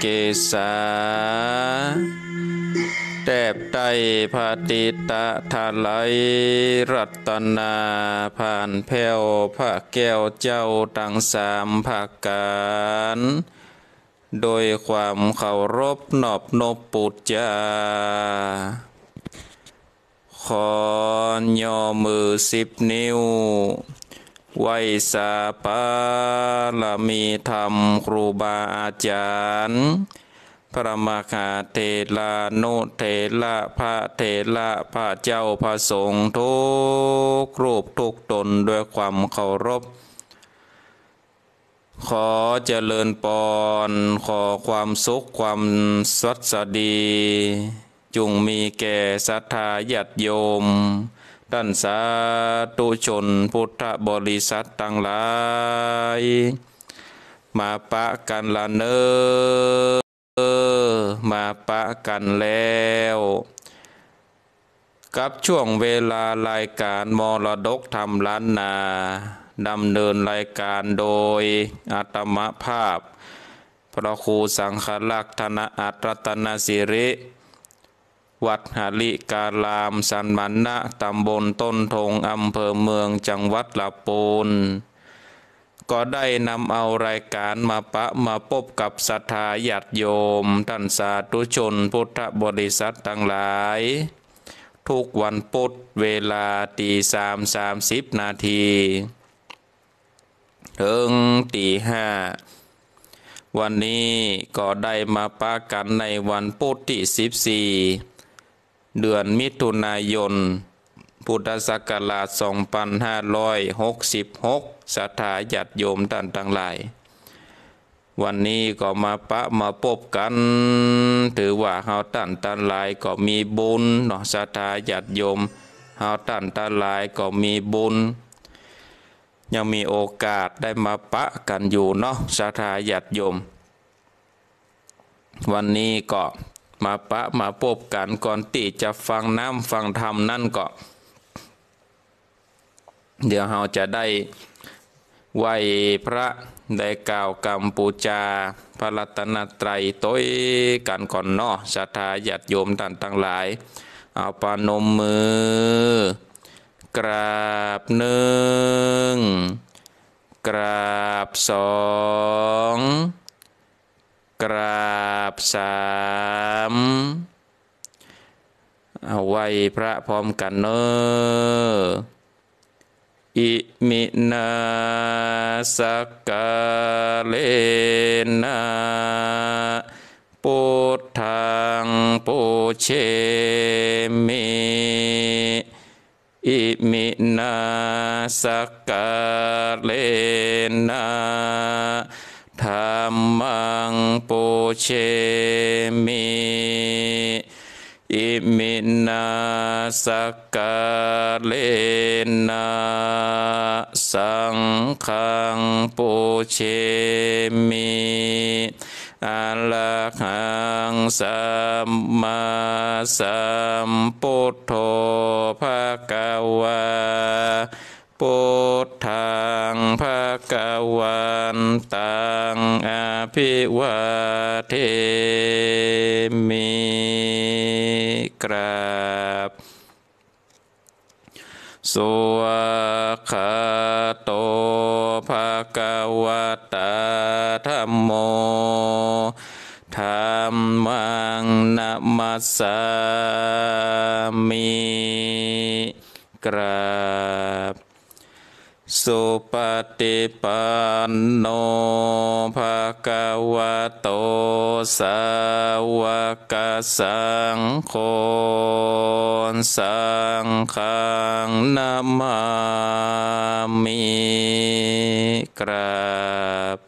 เก้าเกษาแตบไตพาติตะทาไลยรัตนาผ่านแผ้วพระแก้วเจ้าตั้งสามภาคการโดยความเคารพนอบนบปุจจาขอย่อมือสิบนิ้ว ไว้สาปาลมีธรรมครูบาอาจารย์ พระมหาเทลานุเทละพระเทละพระเจ้าพระสงฆ์ทุกรูปทุกตนด้วยความเคารพ ขอเจริญปอนขอความสุขความสวัสดีจุงมีแก่ศรัทธาญาติโยม ท่านสาธุชนพุทธบริษัทต่างหลาย มาปะกันละเนอมาปะกันแล้ว กับช่วงเวลารายการมรดกธรรมล้านนาดำเนินรายการโดยอาตมภาพ พระครูสังฆลักษณ์ธนอัตรตนสิริ วัดหาลิกาลามสันมันนะตำบลต้นทงอำเภอเมืองจังหวัดลำปูนก็ได้นำเอารายการมาปะมาพบกับศรัทธาญาติโยม ท่านสาธุชนพุทธบริษัททั้งหลาย ทุกวันพุธเวลาตีสามสามสิบนาทีถึงตีห้าวันนี้ก็ได้มาปากันในวันพุธที่14 เดือนมิถุนายน พุทธศักราช 2566สัทธาญาติโยมท่านทั้งหลาย วันนี้ก็มาปะมาพบกัน ถือว่าเฮาท่านทั้งหลายก็มีบุญเนาะสัทธาญาติโยมเฮาท่านทั้งหลายก็มีบุญยังมีโอกาสได้มาปะกันอยู่เนาะสาธาญาติโยม วันนี้ก็ มาปะมาพบกันก่อนที่จะฟังน้ำฟังธรรมนั่นก็ เดี๋ยวเราจะได้ไหวพระได้กล่าวกรรมปูจา พระรัตนตรัยต้ยกันก่อนเนาะสาธาญาติโยมท่านทั้งหลาย เอาปานมมือ กราบหนึ่ง กราบสอง กราบสามเอาไว้พระพร้อมกันเนออิมินาสกกาเลนะพุทังปุเชมิอิมินาสกกาเลนะ ธรรมังปุเชมิอิมินาสกกาเลนะสังฆังปุเชมิอะระหังสัมมาสัมพุทโธภะคะวา พุทธังภะคะวันตังอภิวาเทมิกราบสุขโตภะคะวตาธัมโมธรรมังนัมมัสสามิกราบ สุปฏิปันโนภะควะโตสาวกสังโฆสังฆังนามามิกราบ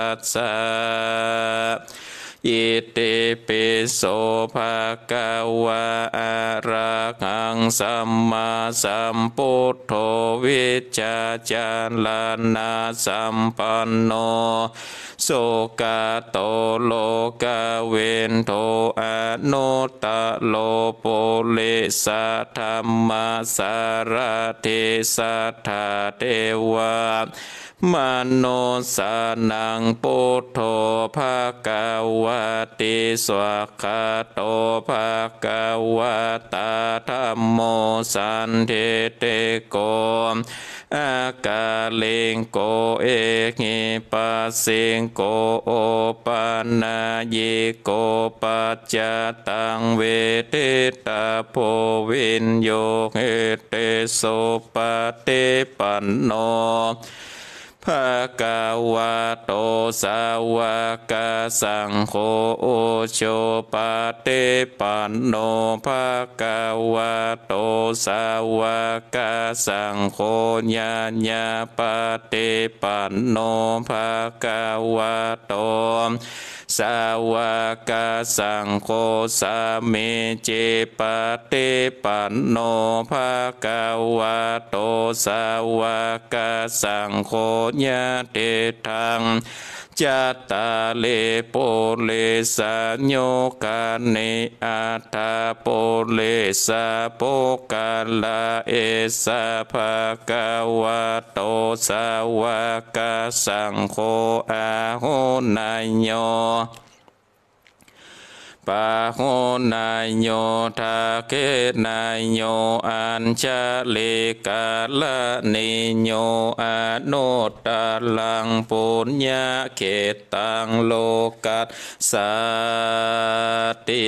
ัสสะอิติปิโสภะคะวะอะระหังสัมมาสัมพุทโธวิจจาจารณะสัมปันโนโสกาโตโลกาเวนโทอนุตตะโลโปเลสะธรรมสารเทสัทาเทวา มโนสานังปุถโธภะกวติสวะคาโตภะกวตาธรรมโมสันเทเตโกอากาเลงโกเอหิปัสสิงโกโอปานาเยโกปัจจตังเวเตตาโพวินโยเฮเตโสปเตปันโน ภะกวะโตสาวกสังโฆโอโชปะเตปันโนภะกวะโตสาวกสังโฆญาญาปะเตปันโนภะกวะโต สาวกสังโฆสามิเจปะเตปันโนภะกวะโตสาวกสังโฆญาเตทัง จัตตาเลโปเลสะโยกาเนอัตตาโปเลสะโปกาลาเอสะภะกวะโตสาวกสังโฆอาโหนายโย ปะโหนายโยทาเกนายโยอัญชเลกาลนิโยอนุตตลังปุญญาเขตังโลกัสสาติ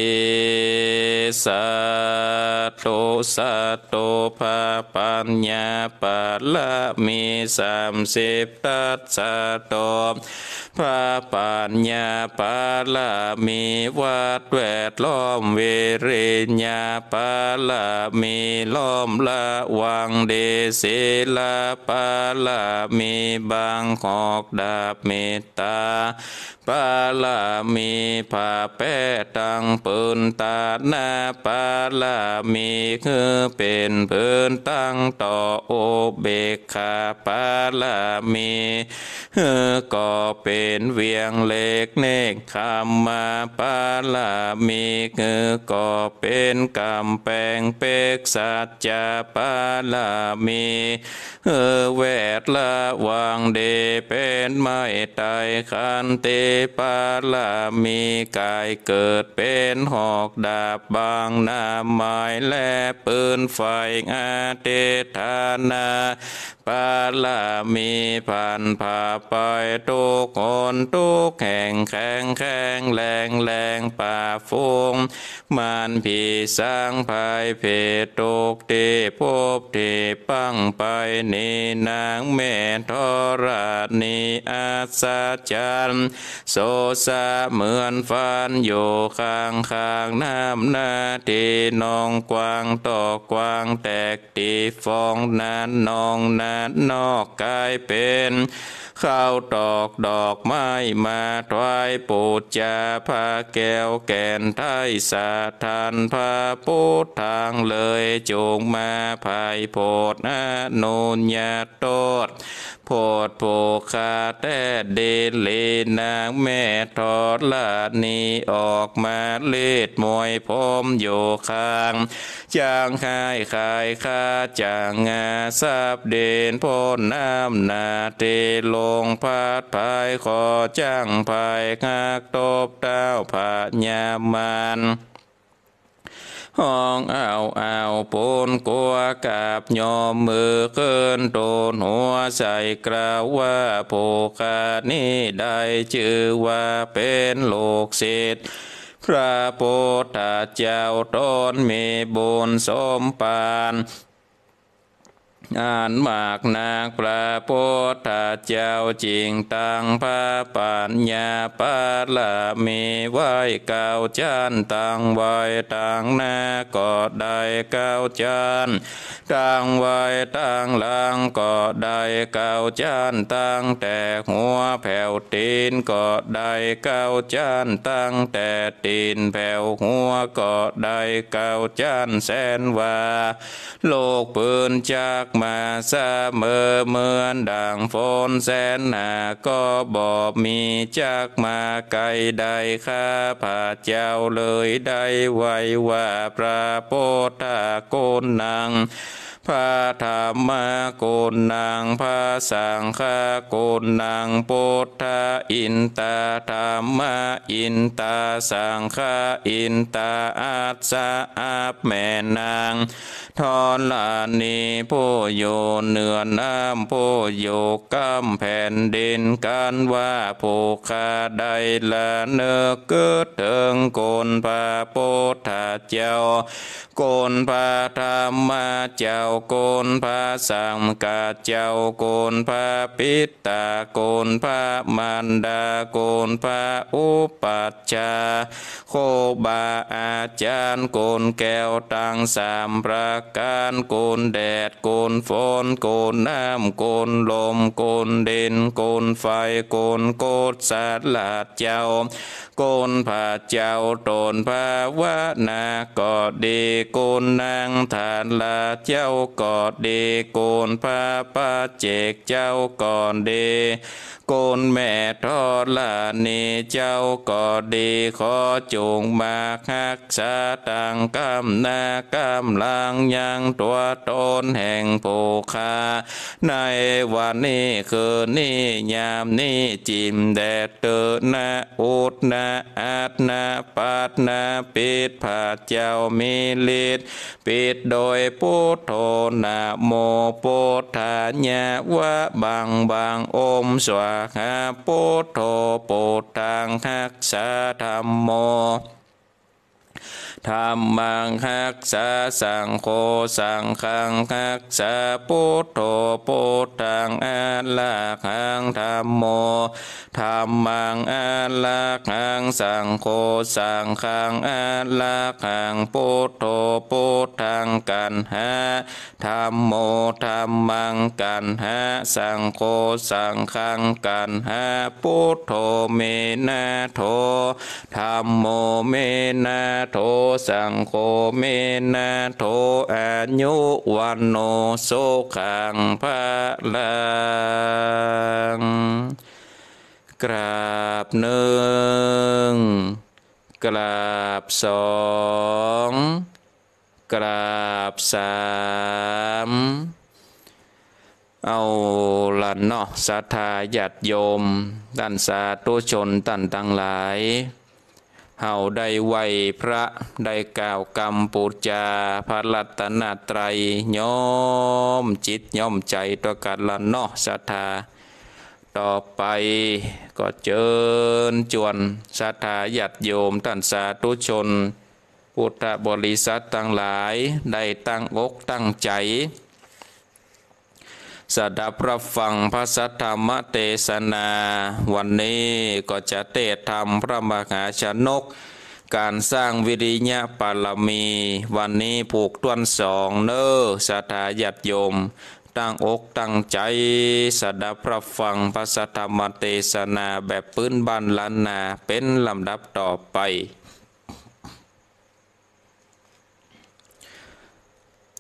สัตโตสัตโตภาปัญญาปะละมีสามสิบตัสสะโตพระปัญญาปาลามีวัดแวดล้อมเวเรญญาปาลามีล้อมละวังเดศิลาปาลามีบางหอกดาบเมตตาปาลามีผาแป้ตังปืนตาหน้าปาลามีคือเป็นเพื้นตั้งต่อโอเบกขาปาลามีเฮือก็เป็นเวียงเล็กเนกคำมาปาลามีคือก็เป็นกำแปงเปกสัจจะปาลามีเออแวดละวางเดเป็นไม้ไตคันเตปาลามีกายเกิดเป็นหอกดาบบางนาไม้และปืนไฟอาเตธานาปาลามีผ่านผ่าไปทุกคนทุกแห่งแข็งแข็งแรงแรงป่าฟงมันผีสร้างภายเพตกเตพบเทปังไปนีนางแม่ทรานีอาสาจันโซซาเหมือนฟันอยู่ข้างข้างน้ำนาทีนองกวางต่อกวางแตกตีฟองนันนองนั้นนอกกายเป็นข้าวตอกดอกไม้มาถวายปูจาพระแก้วแก่นไทยสาทานพระพุททางเลยจงมาภายโพดอนุญญาโตดโพดโพคาแต่เดเลนางแม่ทอดลานีออกมาเลดมวยพรมโยคางจางคายคายคาจางงาสับเด่นพ้นน้ำนาเตลงพาดภายขอจ้างภายคากตบเต้าผาญามันห้องเอาเอาปนกัวกับยอมมือเกินโดนหัวใส่กล่าวว่าโภคานี้ได้ชื่อว่าเป็นโลกเศษพระโพุทธเจ้าตนมีบุญสมปาน อ่านมากนักพระพุทธเจ้าจริงตังพระปัญญาปาละมีไว้เก้าจันตังไว้ตังนาก็ได้เก้าจันตังไว้ตังหลังก็ได้เก้าจันตั้งแต่หัวแผ่วตีนก็ได้เก้าจันตั้งแต่ตีนแผ่วหัวก็ได้เก้าจันแสนว่า โลกปืนจากมมาเสมอเหมือนดังฝนแสนหนาก็บอบมีจักมาไกลได้ข้าพระเจ้าเลยได้ไว้ว่าพระโพธาโกนนาง พระธรรมโกนนางพระสังฆโกนนางพุทธอินตาธรรมอินตาสังฆอินตาอัสสะอาบแม่นางทอนลานีผู้อยู่เหนือน้ำผู้อยู่กำแผ่นดินกันว่าผู้ขาได้ละเนื้อเกิดถึงโกนพระพุทธเจ้าโกนพระธรรมเจ้าโกนพระสังฆเจ้าโกนพระปิตตาโกนพระมันดาโกนพระอุปัชฌาโคบาอาจารย์โกนแก้วตังสามประการโกนแดดโกนฝนโกนน้ำโกนลมโกนเดินโกนไฟโกนโกดสัตว์ลาดเจ้าโกนพระเจ้าตนพระวนาก็ดีโกนนางทานลาเจ้าก็ดีโกนพระปาเจกเจ้าก่อนดีโกนแม่ทอดลานีเจ้าก็ดีขอจงมาหักษาตังกำนากำลังยังตัวตนแห่งภูคา ในวันนี้คืนนี้ยามนี้จิมแดดเตนาอุดนาอาดนาปัดนาปิดผาเจ้ามีฤทธิ์ปิดโดยพุทโธนะโมพุทธาญาวะบังบังอมสวาหาพุทโธรรมังหักษาสังโฆสังฆังหักษาพุทโธพุทธังอาลักขังธรรมโมธรรมังอาลักขังสังโฆสังฆังอาลักขังพุทโธพุทธังกันหาธรรมโมธรรมังกันหาสังโฆสังฆังกันหาพุทโธเมนะโธธรรมโมเมนะโธสังโฆเมนะโธอายุวันโนสุขังพะลังกราบหนึ่งกราบสองกราบสามเอาละเนาะศรัทธาญาติโยมท่านสาธุชนท่านทั้งหลาย เฮาได้ไหวพระได้กล่าวกรรมปูจาพระรัตนตรัยย่อมจิตย่อมใจต่อกันละเนาะศรัทธา ต่อไปก็เจิญจวนศรัทธาญาติโยมท่านสาธุชน พุทธบริษัททั้งหลายได้ตั้งอกตั้งใจ สดับรับฟังพระสัทธรรมเทศนา วันนี้ก็จะเทศธรรมพระมหาชนก การสร้างวิริยะปารมี วันนี้ผูกต้วนสองเนอสัทาญาติโยม ตั้งอกตั้งใจสดับรับฟังพระสัทธรรมเทศนาแบบพื้นบ้านล้านนาเป็นลำดับต่อไป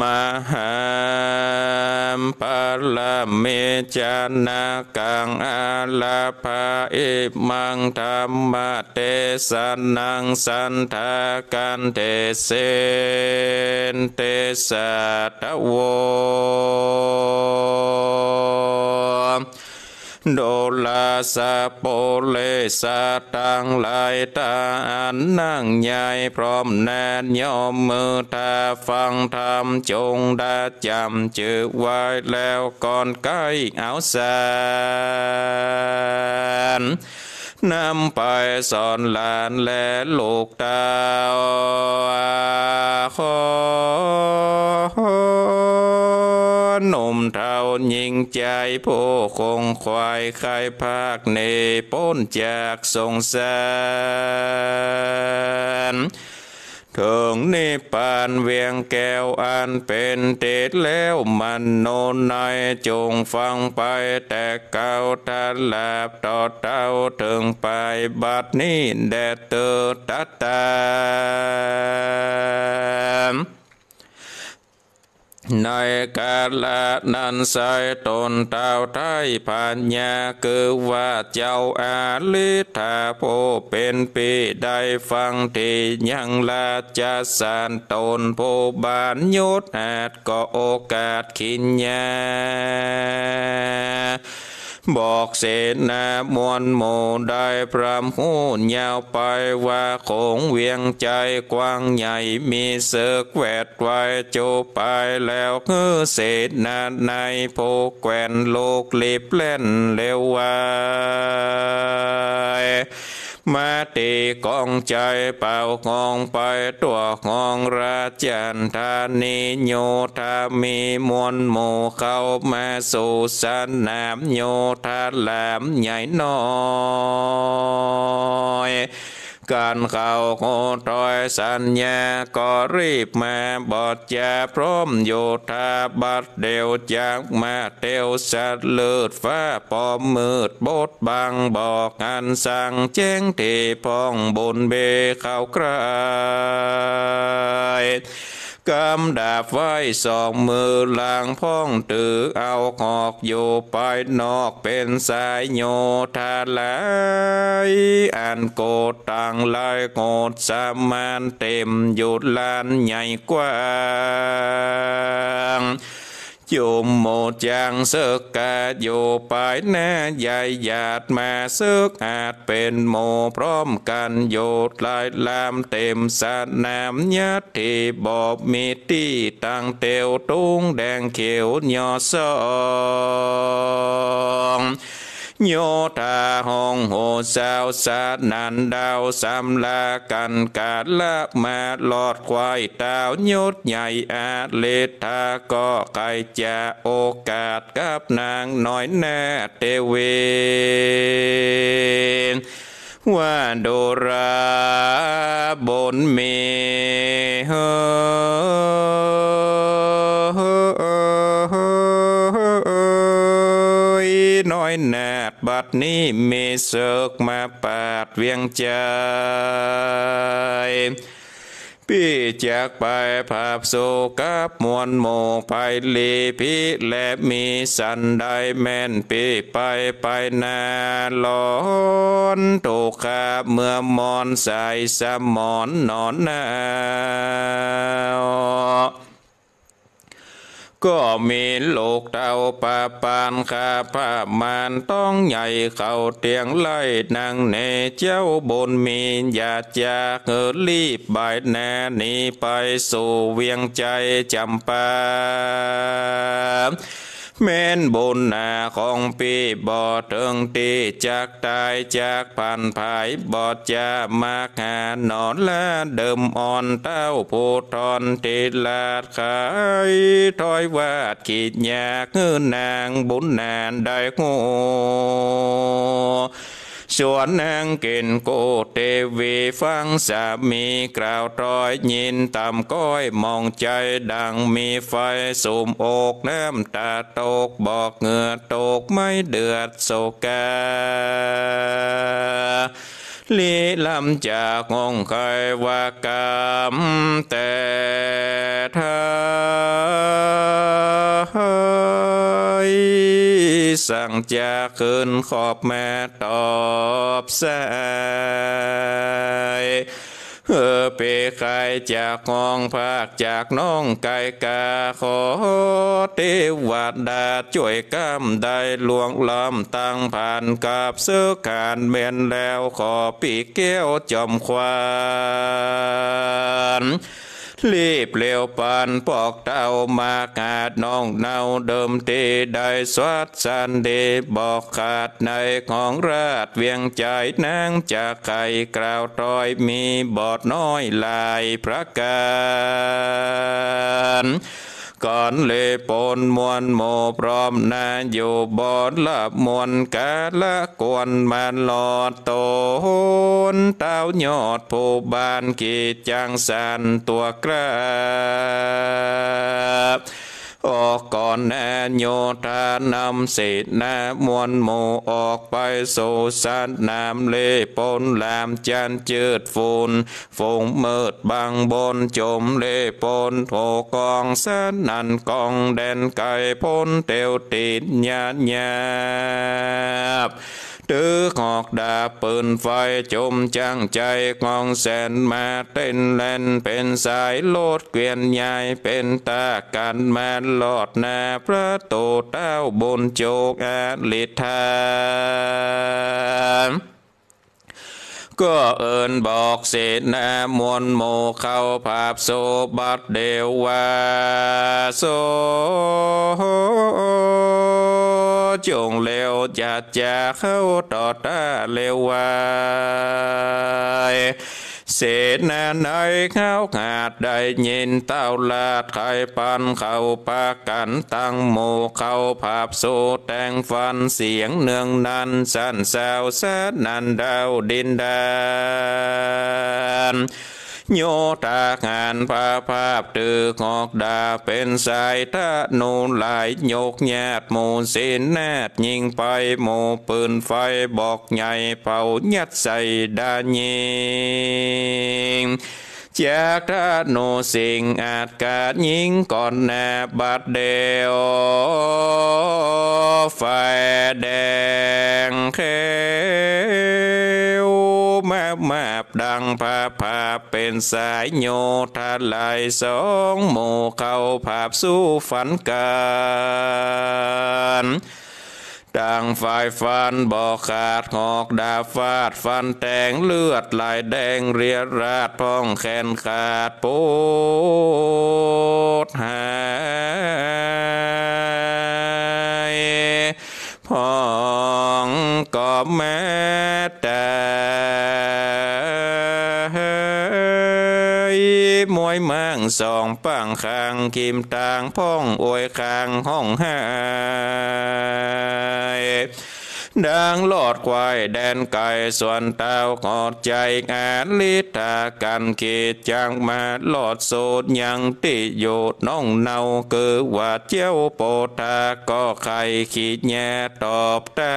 มหาปลเมจานากังอาลาภาอิมังธรรมเตสนังสันทากันเทเสนเตสัตวโดลาสะโว เลสะตังลายตาอันนั่งใหญ่พร้อมแนนยอมมื นำไปสอนหลานและลูกดาวขอหนุ่มเท่ายิงใจผู้คงควายใครภาคในป้นจากสงสาร ถึงนิพพานเวียงแก้วอันเป็นเตดแล้วมันโนนในจงฟังไปแต่เก่าทันลาบต่อเต้าถึงไปบัดนี้แดดเตอตัตตาม ในกาลนั้นใส่ตนเต้าไทยปัญญาคือว่าเจ้าอาลิธาโพเป็นปีได้ฟังที่ยังลาจะสานตนโพบานยุดอาจก็โอกาสขินยา บอกเสนามวลโมได้พรำหูยาวไปว่าคงเวียงใจกว้างใหญ่มีเสือกแวดไว้โจไปแล้วคือเศษนาในโพแกวนโลกลีบเล่นเร็ววาย มาตีกองใจเป่างองไปตัวงองราชันธานิโยธามีมวลหมู่เข้ามาสู่สนามโยธาแหลมใหญ่น้อย การเข้าโคตอยสัญญาก็รีบมาบอดจาพร้อมโยธาบัดเดียวจากมาเตียวสัตว์เลือดฟ้าปอมมืดบดบังบอกอันสั่งแจ้งที่พองบนเบเข้ากราย กำดาบไว้สองมือลางพ้องตือเอาหอกอยู่ไปนอกเป็นสายโยธาลายอันโกดต่างลายโกดสามานเต็มหยุดลานใหญ่กว้าง จุมโมจังเสกกาโยไปแน่ใหญ่หยาดมาเสกอาจเป็นโมพร้อมกันโยดลายลามเต็มสนามยัดที่บอบมีที่ตั้งเตียวตุงแดงเขียวยอซอง โยธาหงโหสาวสานันดาวสำลากันกาดละมาหลอดควายดาวยศใหญ่อาเลธาก็ไกจะโอกาสกับนางน้อยแน่เตเวนว่าโดราบนเมเฮน้อยแนดบัดนี้มีเสกมาปาดเวียงใจพี่จากไปภาพโซกับมวลโมไปลีพิและมีสันไดแม่นปีไปไปนาหลอนถูกขาเมื่อมอนใส่สมอนนอนนา ก็มีลูกเต่าปาปานคาผ้ามานต้องใหญ่เข้าเตียงไล่นางเนเจ้าบนมีอยาจากเออรีบบายแน่นีไปสู่เวียงใจจำปา เม่นบุญนาของปีบอดเทิงตีจากตายจากผ่านภายบอดจะมากหานอนละเดิมอ่อนเต้าผู้ทอนติลาดขายถอยวาดขีดยากเงินนางบุญนานได้โง ส่วนนางเกณฑ์โกเตวีฟังสามีกล่าวตรอยยินตามก้อยมองใจดังมีไฟสุมอกน้ำตาตกบอกเหงื่อตกไม่เดือดโศกา ลีลำจากงงเคยว่ากรรมแต่ทายสั่งจะขึ้นขอบแม่ตอบสย เออเปกายจากกองภาคจากน้องไก่กาขอเทวดาช่วยกำได้หลวงลำตั้งผ่านกับเสื้อการเมนแล้วขอปีเก้วจอมควาน รีบเร็วปานปอกเต้ามากาดน้องเนาเดิมตีได้สวัสสันดีบอกขาดในของราชเวียงใจนางจากไข่กล่าวตอยมีบอดน้อยลายพระการ ก่อนเลปนมวลโมพร้อมนาอยู่บอดละมวลกาละกวนมันหลอดโตนเต้ายอดผู้บานกีจังสันตัวกระ ออกก่อนแนโยธานำเศษนามวลโมออกไปสู่สันนามเลปนลามจันจืดฟูนฟงเมิดบางบนจมเลปนโถกองสันนันกองแดนไก่พนเตียวตีนญาญญาบ ตือหอกดาบปืนไฟจมจังใจกองแสนมาเต้นแล่นเป็นสายโลดเกวียนใหญ่เป็นตากันมาลอดนาพระโตเต้าบนโจกอาลิทา ก็เอินบอกเศษนามวลโมเข้าภาพโซบัดเดวาโซจงเลวจัดจะเข้าต่อตาเลววาย เศษนาในข้าวขาดได้ยินเต้าลาดไข่ปันเข้าปากันตั้งโมเข้าภาพโซแตงฟันเสียงเนืองนันสันแซวแซดนันดาวดินแดน โยตากานภาภาพตือกอกดาเป็นสายทะนูหลายโยกแยดหมูสินแนดยิงไปหมูปืนไฟบอกใหญ่เผายัดใส่ดายิง จากทะโนสิงอาจกาดยิงก่อนแนบัดเดียวไฟแดงเขียวแมามาบดังภาพาเป็นสายโยธาลายสองหมู่เข้าภาพสู้ฝันกัน ดังฝ่ายฟันบอกขาดหอกดาฟาดฟันแตงเลือดไหลแดงเรียราดพ้องแขนขาดปดหายพ้องก็แม้แต่ มวยมังสองปังคางกิมตางพ้องอวยคางห้องหายดังหลอดควายแดนไก่ส่วนเต้าขอดใจงานลิตากันกีดจังมาหลอดโสดยังติโยดน้องเนาคือว่าเจ้าโปตาก็ไข่ขีดแย่ตอบตา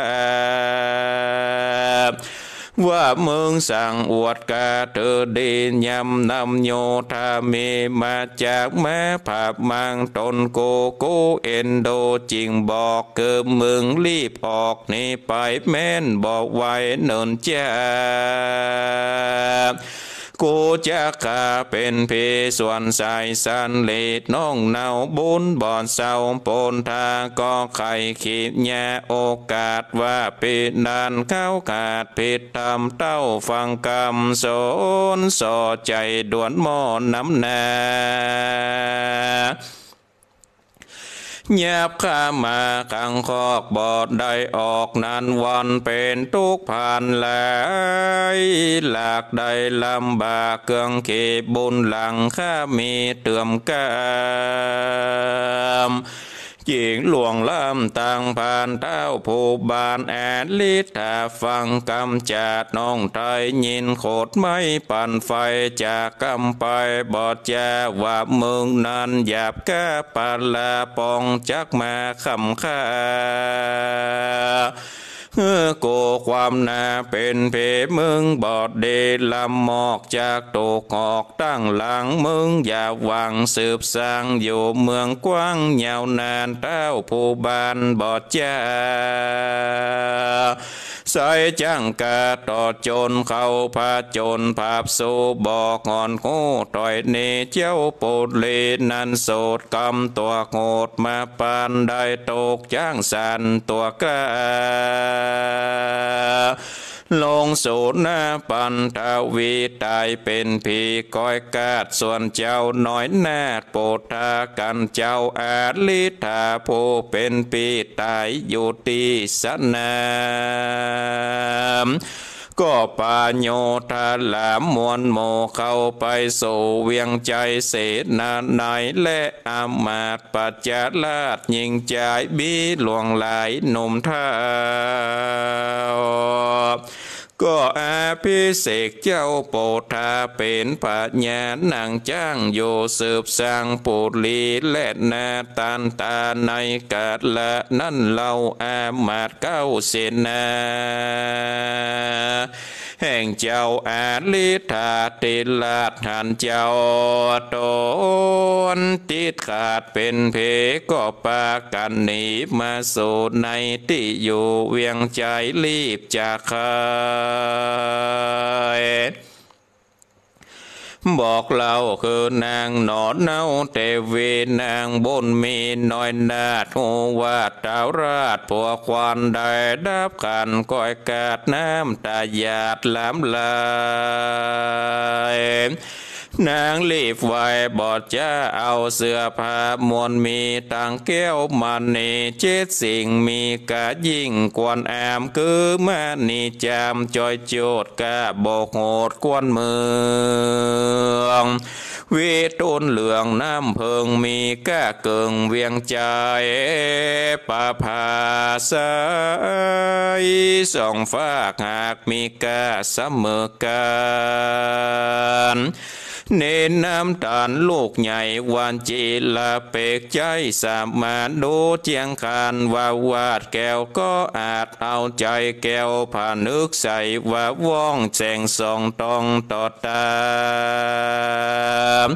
ว่าเมืองสั่งอวดกาเธอดียำนำโยธาเมมาจากแม่ภาพมังตนโกโกเอนโดจริงบอกเกิดเมืองรีบออกนี่ไปแม่นบอกไว้เนินจ้า กูจะขาเป็นเพส่วนสายสันเลดน้องเนาบุญบอนเศร้าปนทาก็ไข่ขีดแย่โอกาสว่าปิดนานเข้าขาดผิดทำเต้าฟังกรรมโสนสอใจด่วนหมอน้ำนา เงียบข้ามาขังคอกบอดได้ออกนานวันเป็นทุกผ่านหลายหลากได้ลำบากเกืองเขบุญหลังข้ามีเตื่อมกาม จิงหลวงล่ำต่างผ่านเต้าผู้บานแอดลิตาฟังกำจัดน้องไทยยินโคตรไม่ปั่นไฟจากกำไปบอดจาว่าเมืองนั้นหยาบกะปาลาปองจักมาคำค่า เฮ้อโกความนาเป็นเพมึงบอดเดลำหมอกจากตกออกตั้งหลังมึงอย่าหวังสืบสร้างอยู่เมืองกว้างยาวนานเต้าผู้บานบอดจ้าใส่จังกาต่อจนเขาพาจนภาพสูบอกงอนหูต่อยเนเจ้าปูดเลนันโสดกำตัวโงดมาปานได้ตกจ้างสันตัวกาลงสูนาปันทวีตายเป็นผีก้อยกาดส่วนเจ้าน้อยนาดโปทากันเจ้าอาลิธาผู้เป็นปีตายอยู่ตีสนาม ก็ปาโยทาลามมวลโมเข้าไปสู่เวียงใจเสนาในและอามาตปัจจาลาดยิงใจบีหลวงหลายหนุ่มท่า ก็อาพิเศษเจ้าโปธาเป็นปัญญานางจ้างโยสืบสร้างปุลีและนาตันตาในกาดละนั่นเราอามาตเก้าเสนา แห่งเจ้าอาลิธาติลาดหันเจ้าตนติดขาดเป็นเพก็ปากันหนีมาสู่ในที่อยู่เวียงใจรีบจากใคร บอกเราคือนางหนอนเนาเตวีนางบนมีน้อยนาทูวาดาวราชผัวควันได้ดับกันก้อยกาดน้ำตาหยาดลำลาย นางรีบไว้บอดจะเอาเสื้อผ้ามวนมีตังแก้วมันนี่เจ็ดสิ่งมีกะยิ่งกวนแอมคือมานี่จามจอยโจดกะบอกโหดกวนเมืองเวตุนเหลืองน้ำเพิงมีกะเกิงเวียงใจปาผาสายสองฝากหากมีกะเสมอกันเนนน้ำตาลลูกใหญ่วานจีลาเปกใจสามาดูเจียงคานว่าวาดแก้วก็อาจเอาใจแก้วผ่านึกใส่ว่าว่องแจงสองตองต่อตาม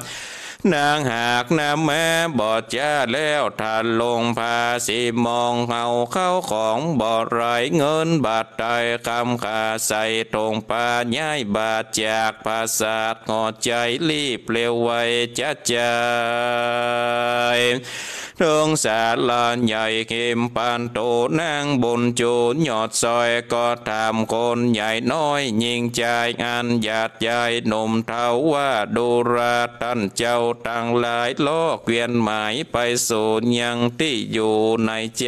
นางหากน้ำแม่บอดจ้าแล้วทานลงภาสีมองเอาเข้าของบอดไรเงินบาทใดคำขาใส่ตรงปาย้ายบาทจากภาษาทงอใจรีบเร็วไวจัดใจเรื่องสาลานใหญ่เข้มปานโตนางบนจูหยอดซอยก็ทำคนใหญ่น้อย ยิงใจงานหยาดใหญ่หนุ่มเทาว่าดูราตันเจ้าตั้งหลายโลกเวียนหมายไปสู่ยังที่อยู่ในใจ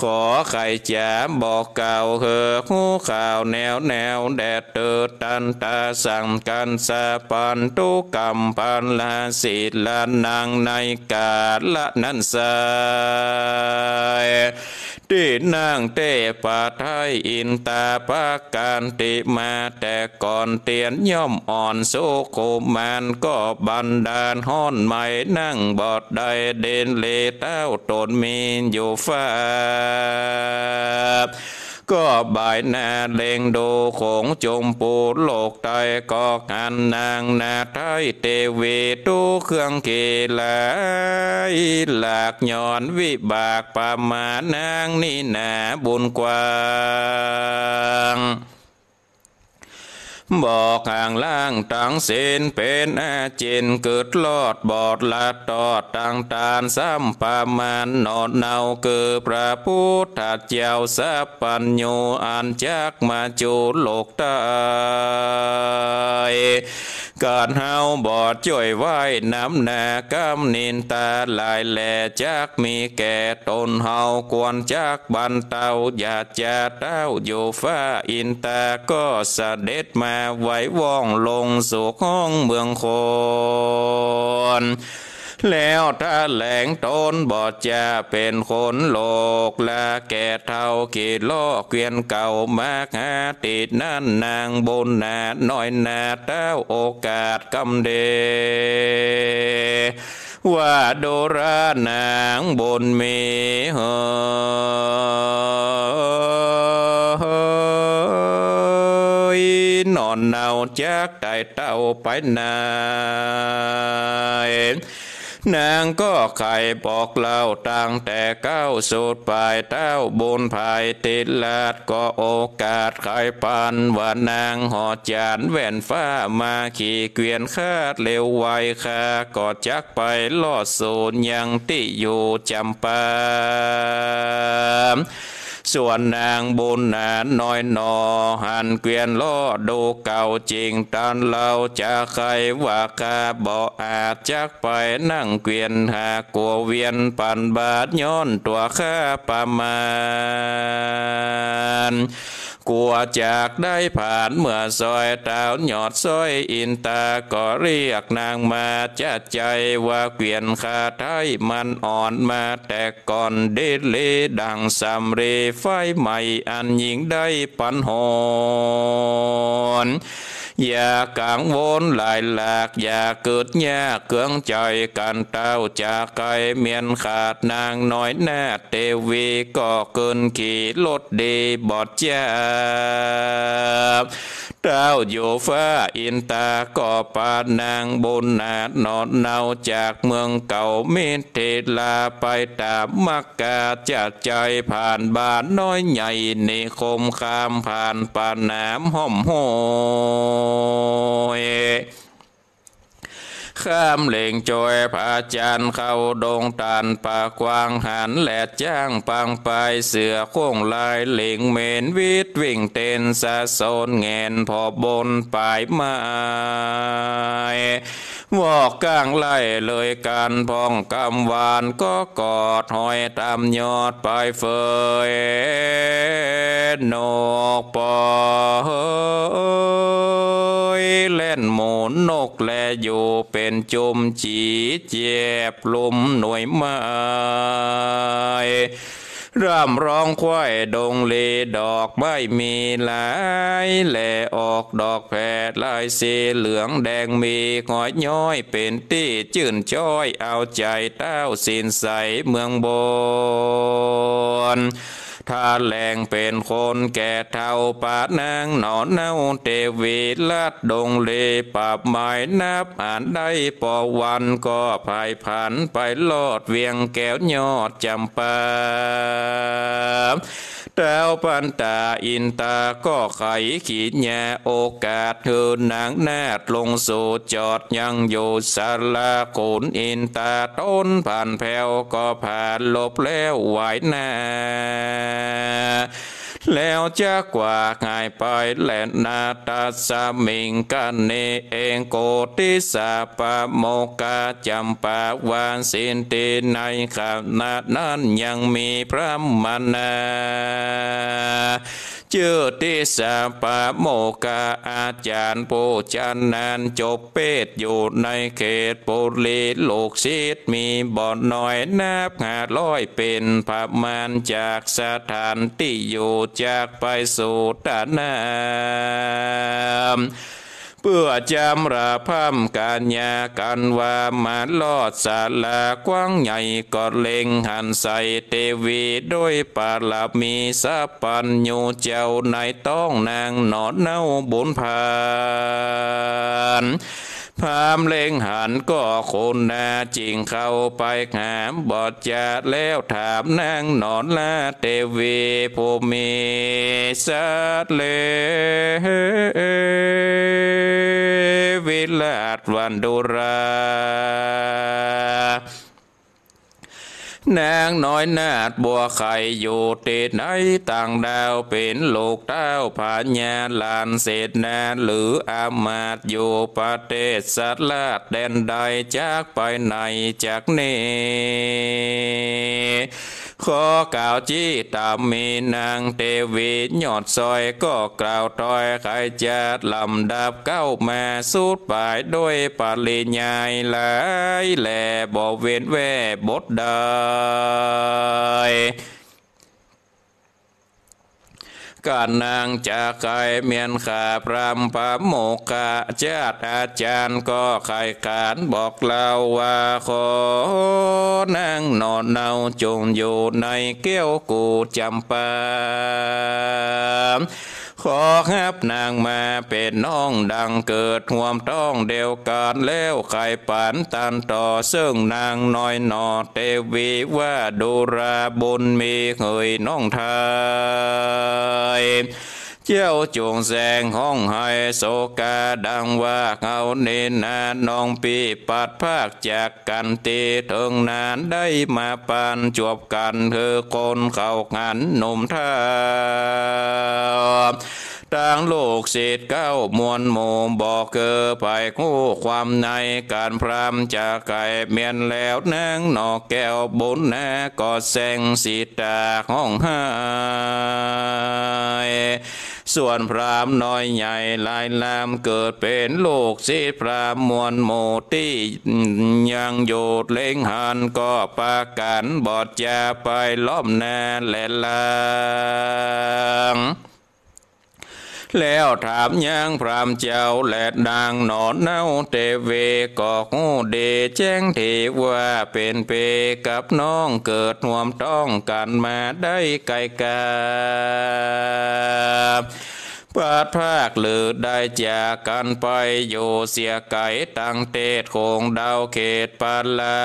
ขอไข่แจมบอกเก่าเฮอหูข่าวแนวแนวแดดเติดตันตาสั่งกันสะปันตุกรรมปันลาสิลานางในกาละนันสายที่นางเตปาไทยอินตาปาการติมาแต่ก่อนเตียนย่อมอ่อนโซโคมานก็บันดาลห้อนใหม่นั่งบอดได้เด่นเลเต้าตนมีอยู่ฟ้าก็บายนาเลงดูคงจมปูโลกไตก็กันนางนาไทยเตวีตูเครื่องเกลายหลากย้อนวิบากประมานางนี่นาบุญกว้าง บอกห่างล่างตังเส้นเป็นอาเจนเกิดลอดบอดละตอดตังตานซ้ำปามานนอนเนาเกิดพระพุทธเจ้าสัพปัญโยอันจักมาจูโลกตาย การเฮาบอดจ่วยไว้น้ำนากำนินตาลายแหล่จักมีแก่ตนเฮากวนจักบันเตาอยาจะเต้าอยู่ฟ้าอินตาก็เสด็จมาไว้ว่องลงสู่ห้องเมืองคน แล้วถ้าแหลงตนบอดจะเป็นคนโลกละแก่เท่ากีโลกเกวียนเก่ามากหาติดนั่นนางบนนาน้อยนาเต้าโอกาสกำเดว่าโดรานางบนเมหนอนเนาจากไต่เต้าไปนาย นางก็ไข่บอกเล่าตั้งแต่เก้าสุดปลายเต้าบนภายติดลาดก็โอกาสไข่ปันว่านางหอจานแว่นฟ้ามาขี่เกวียนคาดเร็วไวคาก็จักไปลอดสูนยังติอยู่จำปา ส่วนนางบุญนานน้อยนอ หันเกวียนล้อดูเก่าจริงตันเราจะใครว่าคาบ่อาจจักไปนั่งเกวียนหากลัวเวียนปันบาทย้อนตัวข้าประมาณ กลัวจากได้ผ่านเมื่อซอยเต้าหยอดซอยอินตาก็เรียกนางมาจะใจว่าเกวียนคาไทยมันอ่อนมาแต่ก่อนเดเลดังสำเรไฟใหม่อันหญิงได้ปันหอน อย่ากังวลหลายหลาก อย่าเกิดยากเกืองใจกันเต้าจากไกลเมียนขาดนางน้อยแน่เตวีก็เกินขี่รถดีบอดจ้า เต้าอยู่ฟ้าอินตาก็ปานางบุญนาดนอนเนาจากเมืองเก่ามิเทลาไปตามมักกาจัดใจผ่านบานน้อยใหญ่นิคมคามผ่านป่านน้ำห่อมโหย ข้ามเหล่งจอยผาจันเข้าดงตานปากกวางหันแหลดจ้างปังไปเสือโค้งลายเหล่งเมนวิทวิ่งเต้นสะโซนเงนพอบนปลายไม้ วอกกลางไล่เลยการพองกำวานก็กอดหอยตามยอดปลายเฟยนกปอยเล่นหมูนกแลอยู่เป็นจุมจีเจ็บลุมหน่วยไม้ ร่ำร้องควายดงเลดอกไม่มีหลายแหลออกดอกแผดลายสีเหลืองแดงมีหอยย้อยเป็นตี้จื่นช้อยเอาใจเต้าสินใสเมืองบน ถ้าแหลงเป็นคนแก่เท่าปาดนางนอนเน่าเตวีลัดดงเลปราบหมายนับอ่านได้ปอวันก็ภายผันไปลอดเวียงแก้วยอดจำปาแต้วปันตาอินตาก็ไขขีดแย่โอกาสเธอนางแนดลงสู่จอดยังอยู่สาลาโขนอินตาต้นผ่านแผ่วก็ผ่านลบแล้วไหวหน้าแล้วจะกว่าง่ายไปแลนนาตาสามิงกันเนเองโกติสาปโมกาจำปาวานสินติในขนาดนั้นยังมีพระมนา เจอติสาปะโมกาอาจารย์ผู้จันนานจบเปตอยู่ในเขตปุรีโลกศิษย์มีบ่อนน้อยนับหาร้อยเป็นพระมานจากสถานที่อยู่จากไปสู่ตานาม เพื่อจำราพัมการยากันว่ามาลอดสาลากว้างใหญ่กอดเล็งหันใส่เทวีโดยปาลามีสัพปัญญูเจ้าในต้องนางหนอดเน่าบุญผาน พามเล็งหันก็คนนาจริงเข้าไปหามบอดจาดแล้วถามนางนอนลาเทวีผู้มีสัตเลวิลาดวันดุรา นางน้อยนาดบัวไข่อยู่ติดไหนต่างดาวเป็นลูกเต้าผาญาลานเศษนาหรืออามาตอยู่ประเทศสัตว์ลาดแดนใดจากไปไหนจากนี้ ขอกล่าวจี้ตามมีนางเทวียอดซอยก็กล่าวถอยใครจัดลำดับเก้ามาสูดปลายด้วยปริญญายหลายแหล่บ่เว้นแว่บทใด กานางจากไกเมียนขาพรำปะโมกะจาดอาจารย์ก็ไขขานบอกเล่าว่าขอนางนอนเนาจงอยู่ในเกี้ยวกูจำปา ขอฮับนางมาเป็นน้องดังเกิดห่วมต้องเดียวกันแล้วไข่ปานตันต่อซึ่งนางน้อยนอเตวีว่าดูราบุญมีเหยน้องไทย เจ้าจงแสงห้องไห้โศกาดังว่าเขาเนนาน้องปีปัดภาคจากกันตีถึงนานได้มาปานจวบกันเธอคนเขางันหนุ่มท่า ต่างโลกเศษเก้ามวลโมบอกเกอไปคู่ความในการพรำจากไก่เมียนแล้วนางนอกแก้วบุญนะก็แสงสีตาห้องหายส่วนพรามน้อยใหญ่ลายลามเกิดเป็นโลกสิพรามมวลโมที่ยังโยดเล็งหันก็ปากันบอดจาไปล้อมนาและลาง แล้วถามยังพรามเจ้าแลดดังหนอนเน่าเตเวกอกเดแจ้งเทว่าเป็นเปกับน้องเกิดหวมต้องกันมาได้ไกลกา ปาดภาคหรือได้จากกันไปอยู่เสียไก่ตั้งเตศคงดาวเขตปาลา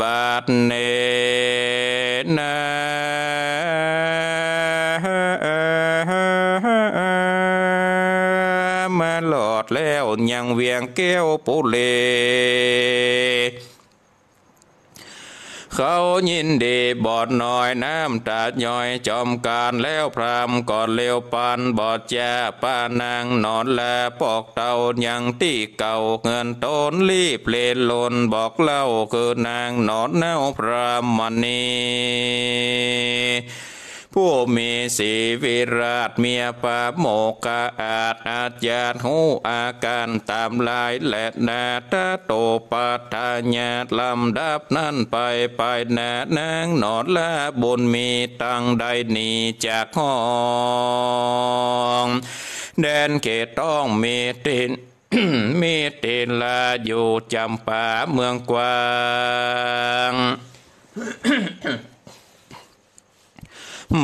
บาดเนนามาหลอดแล้วยังเวียงแก้วปุเล เขายินดีบอดน้อยน้ำตาย่อยจอมการแล้วพรามกอดเลี้ยวปานบอดแจป้านางนอนแลปอกเตายังตีเก่าเงินต้นรีบเลนลนบอกเล่าคือนางนอนเน่าพรามณี ผู้มีสีวิราชเมียปาโมกะอาจอาจยาดหูอาการตามลายและนาตาโตปัทาญาตลำดับนั้นไปไปนานางนอดละบนมีตังใดหนีจากห้องแดนเขตต้องมีตินมีตินลาอยู่จำป่าเมืองกวาง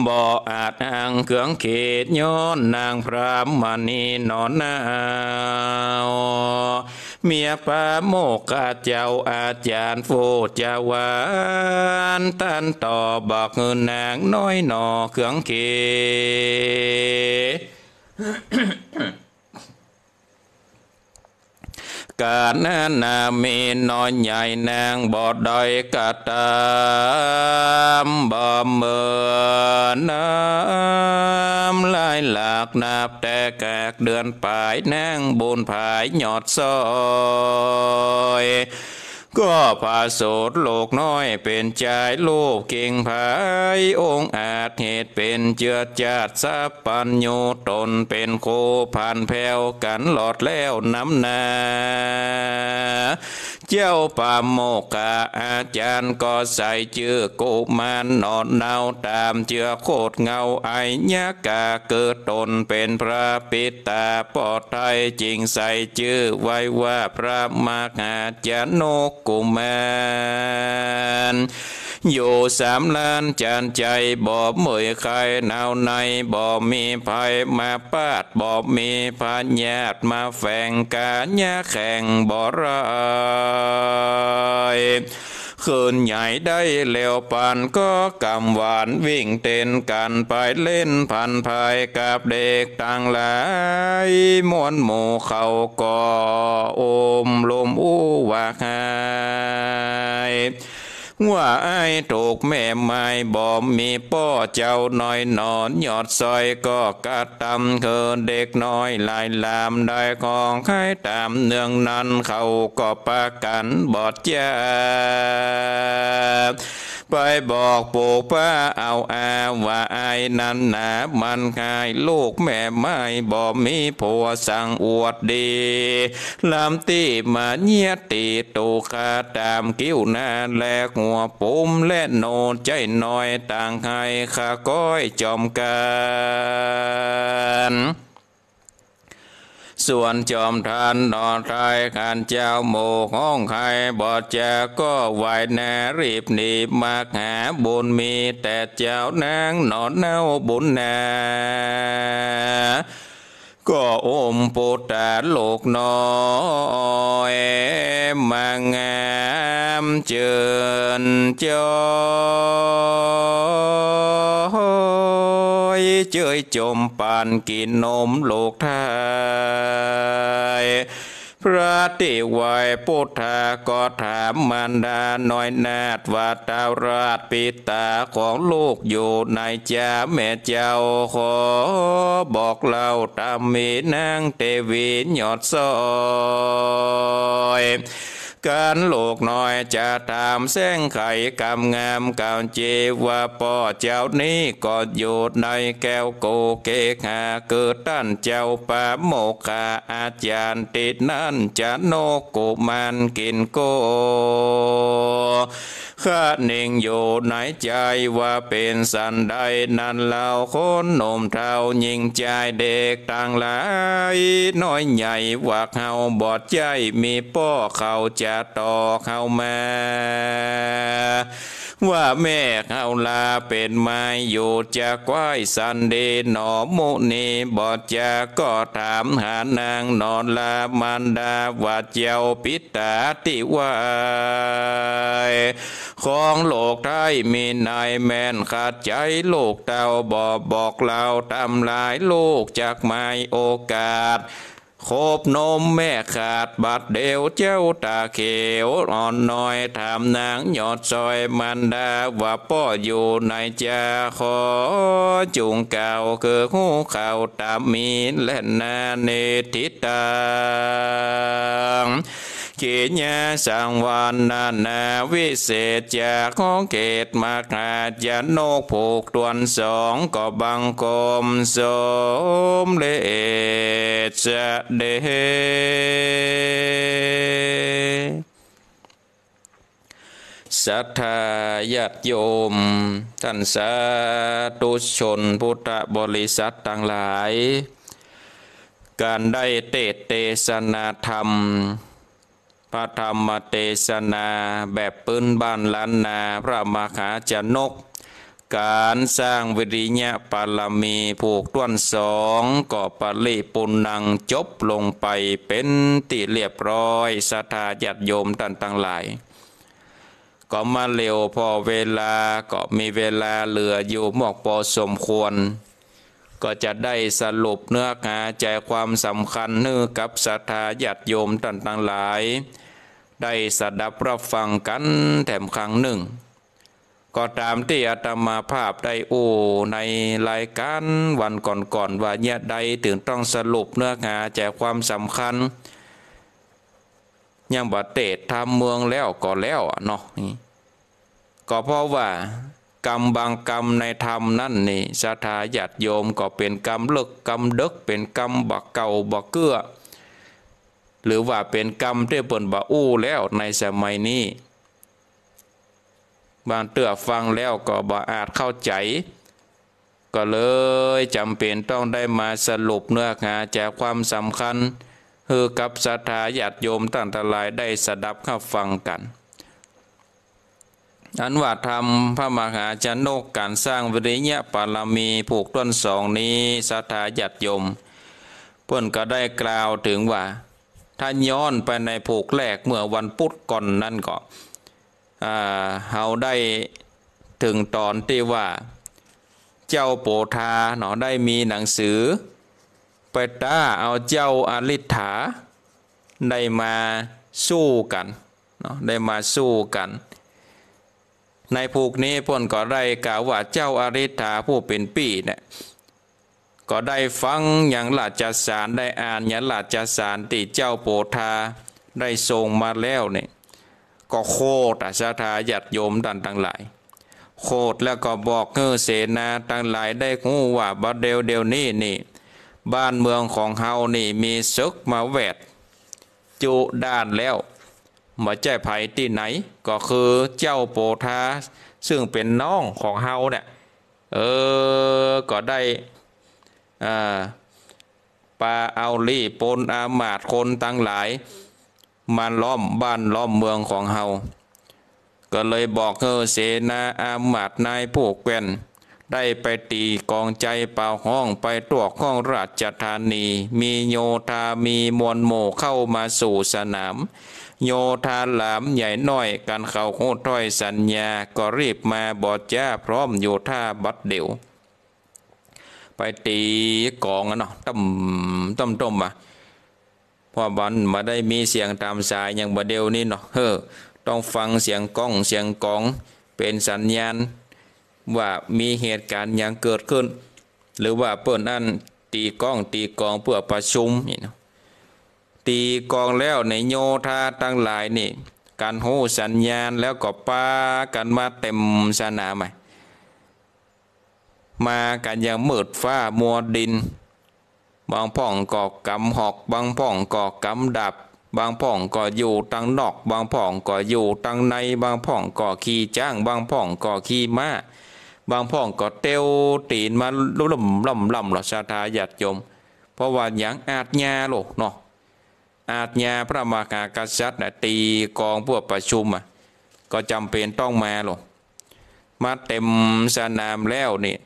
บ่อาจอ้างเขื่องเขตย้อนนางพรามณีนอนนาวเมียปาโมกอาเจ้าอาจารย์โฟจาวานตันต่อบอกเงินนางน้อยหนอเขื่องเขต กาณานามีน้อยใหญ่นางบอดดอยกะตามบ่เมือน้ำลายหลากนับแต่แกกเดือนปลายนางบุญผายหยอดซอย ก็พาโสดโลกน้อยเป็นใจลูกเก่งภายองค์อาจเหตุเป็นเจือจาดสัพปัญโยตนเป็นโคผ่านแผ่วกันหลอดแล้วน้ำนาเจ้าป่าโมกะอาจารย์ก็ใส่เจือโกมานนอนเนาตามเจือโคตรเงาไอ้ยากาเกิดตนเป็นพระปิตาปอดไทยจริงใส่ชื่อไว้ว่าพระมหาจารย์นกกุมารอยู่สามล้านจานใจบ่เมื่อยใครหนาวในบ่มีภัยมาปาดบ่มีพาญาติมาแฝงกาญาแข่งบ่ร้าย คืนใหญ่ได้เลี้ยวปานก็กำหวานวิ่งเต้นกันไปเล่นพันภายกับเด็กต่างหลายมวนหมู่เขาก็โอมลมอู้วาหาย ว่าไอ้ถูกแม่ไม้บ่มีป้อเจ้าน้อยนอนหยอดซอยก็กระตำเคินเด็กน้อยลายลามได้ของใครตามเนืองนั้นเขาก็ประกันบอดยา ไปบอกปลูกป้าเอาอาว่าไอ้นันหนามันกายลูกแม่ไม่บ่มีผัวสั่งอวดดีลำตีมาเนียตีตูคาตามกิ้วนาแลกหัวปุ่มและโนใจน้อยต่างให้ข้าก้อยจอมกัน ส่วนจอมทานนอนไทยขันเจ้าโมห้องใครบอดจาก็ไหวแนรีบหนีมาหาบุญมีแต่เจ้านางนอนเน่าบุญแนาก็อมปุตตาโลกน้อยมางา มเจิญจอยเจยจมปานกินนมโลกไทยพระติวายพุทธาก็ถามมานดาหน่อยนาดว่าตาราชปิตาของลูกอยู่ในจ้าแม่เจ้าขอบอกเล่าตามมีนางเทวีหยอดซอย การโลกน้อยจะตามแสงไข่กำงามกาวเจว่าป่อเจ้านี้ก็อยู่ในแก้วโกเกหาเกิดตั้นเจ้าป่าโมกขาอาจารย์ติดนั่นจะโนกุมันกินโกข้าเน่งอยู่ในใจว่าเป็นสันใดนั้นเล่าคนหนมเท่ายิงใจเด็กต่างหลายน้อยใหญ่ว่าเขาบอดใจมีป้อเขาจะต่อเข้ามาว่าแม่เขาลาเป็นไม้อยู่จะกว้ายสันเดหนอมุนีบอดจาก็ถามหานางนอนลามันดาว่าเจ้าปิตาติวายของโลกไทยมีนายแม่นขาดใจโลกเต่าบอบอกเราทำลายโลกจากไม่โอกาส โคบนมแม่ขาดบัดเดียวเจ้าตาเขียวอ่อนน้อยถามนางหยอดซอยมันดาว่าป้ออยู่ในจาขอจุงเก่าคือหูข่าวตามมีและนาเนติตาง กิญาสังวานนานาวิเศษจากของเกตมาขาดยานกผูกตวนสองก็บังกรมสมเลจะเดศรัทธาญาติโยม ท่านสาธุชนพุทธบริษัทต่างหลาย การได้เตเตศนาธรรม พระธรรมเทศนาแบบปืนบ้านล้านนาพระมหาจนก การสร้างวิริยะปารมีผูกต้วนสองก็ปริปุนังจบลงไปเป็นติเรียบร้อยศรัทธาญาติโยมท่านทั้งหลาย ก็มาเร็วพอเวลาก็มีเวลาเหลืออยู่หมอกพอสมควร ก็จะได้สรุปเนื้อหาใจความสำคัญเนื้อกับศรัทธาญาติโยมท่านทั้งหลาย ได้สดับรับฟังกันแถมครั้งหนึ่ง ก็ตามที่อาตมาภาพได้อู้ในรายการวันก่อนๆว่าเนี่ยใดถึงต้องสรุปเนื้อหาใจความสำคัญ ยังบัดเตดทำเมืองแล้วก็แล้วเนาะก็เพราะว่า กรรมบางกรรมในธรรมนั่นนี่สถาญาติโยมก็เป็นกรรมเลิกกรรมเดึกเป็นกรรมบักเก่าบักเกื้อ หรือว่าเป็นกรรมที่เปิ่นบะอู้แล้วในสมัยนี้ บางเตื้อฟังแล้วก็บ่อาจเข้าใจ ก็เลยจำเป็นต้องได้มาสรุปเนื้อหาจากความสำคัญคือกับศรัทธาญาติโยมตั้งแต่หลายได้สดับเข้าฟังกัน อันว่าทำพระมหาชนกการสร้างวิริยะปารมีผูกต้นสองนี้ศรัทธาญาติยม เพื่อนก็ได้กล่าวถึงว่า ถ้าย้อนไปในผูกแรกเมื่อวันพุธก่อนนั่นก็เฮาได้ถึงตอนที่ว่า เจ้าโปธาเนาะได้มีหนังสือ ไปต้าเอาเจ้าอาลิฐาได้มาสู้กันเนาะได้มาสู้กัน ในภูกนี้พ่นก็ได้กล่าวว่าเจ้าอาริธาผู้เป็นปีเนี่ยก็ได้ฟังอย่างหลาจสารได้อ่านอย่างหลาจสารที่เจ้าโปธาได้ทรงมาแล้วเนี่ยก็โคตรศรัทธาญาติโยมดันทั้งหลาย โคดแล้วก็บอกเฮอเสนาทั้งหลายได้หูว่าบัดเดียวเดียวนี้นี่ บ้านเมืองของเฮานี่มีศึกมาแวด จุด้านแล้ว มาใจไผที่ไหน ก็คือเจ้าโปธาซึ่งเป็นน้องของเฮาเนี่ยเออก็ได้อ่าปาเอาลี่ปนอามาตคนตั้งหลายมาล้อมบ้านล้อมเมืองของเฮาก็เลยบอกเฮอเสนาอามาตนายผู้แกวน ได้ไปตีกองใจเป่าห้องไปตรวจห้องราชธานี มีโยธามีมวลโมเข้ามาสู่สนาม โยธาหลามใหญ่น้อยการเข้าโคถ้อยสัญญาก็รีบมาบอดจ้าพร้อมโยธาบัดเดียวไปตีกองอะเนาะต้มต้มต้มอะพอบันมาได้มีเสียงตามสายอย่างบดเดียวนี่เนาะเฮ้อต้องฟังเสียงก้องเสียงกองเป็นสัญญาณ ว่ามีเหตุการณ์อย่างเกิดขึ้น หรือว่าเปิ้นอันตีกล้องตีกองเพื่อประชุมนี่นะตีกองแล้วในโยธาตั้งหลายนี่ การโหสัญญาณแล้วก็ปากันมาเต็มสนามใหม่มากันอย่างมืดฟ้ามัวดิน บางพ่องก็กำหอก บางพ่องก็กำดับ บางพ่องก็อยู่ตังนอก บางพ่องก็อยู่ตังใน บางพ่องก็ขี่จ้าง บางพ่องก็ขี่ม้า บางพ่องก็เตียวตีนมาลุ่มล่ำล่ำหรอชาทาหยัดยม เพราะว่าอย่างอาจญาโลกเนาะอาจญาพระมหากษัตริย์น่ะตีกองพวกประชุมอะก็จำเป็นต้องมาหรอกมาเต็มสนามแล้วนี่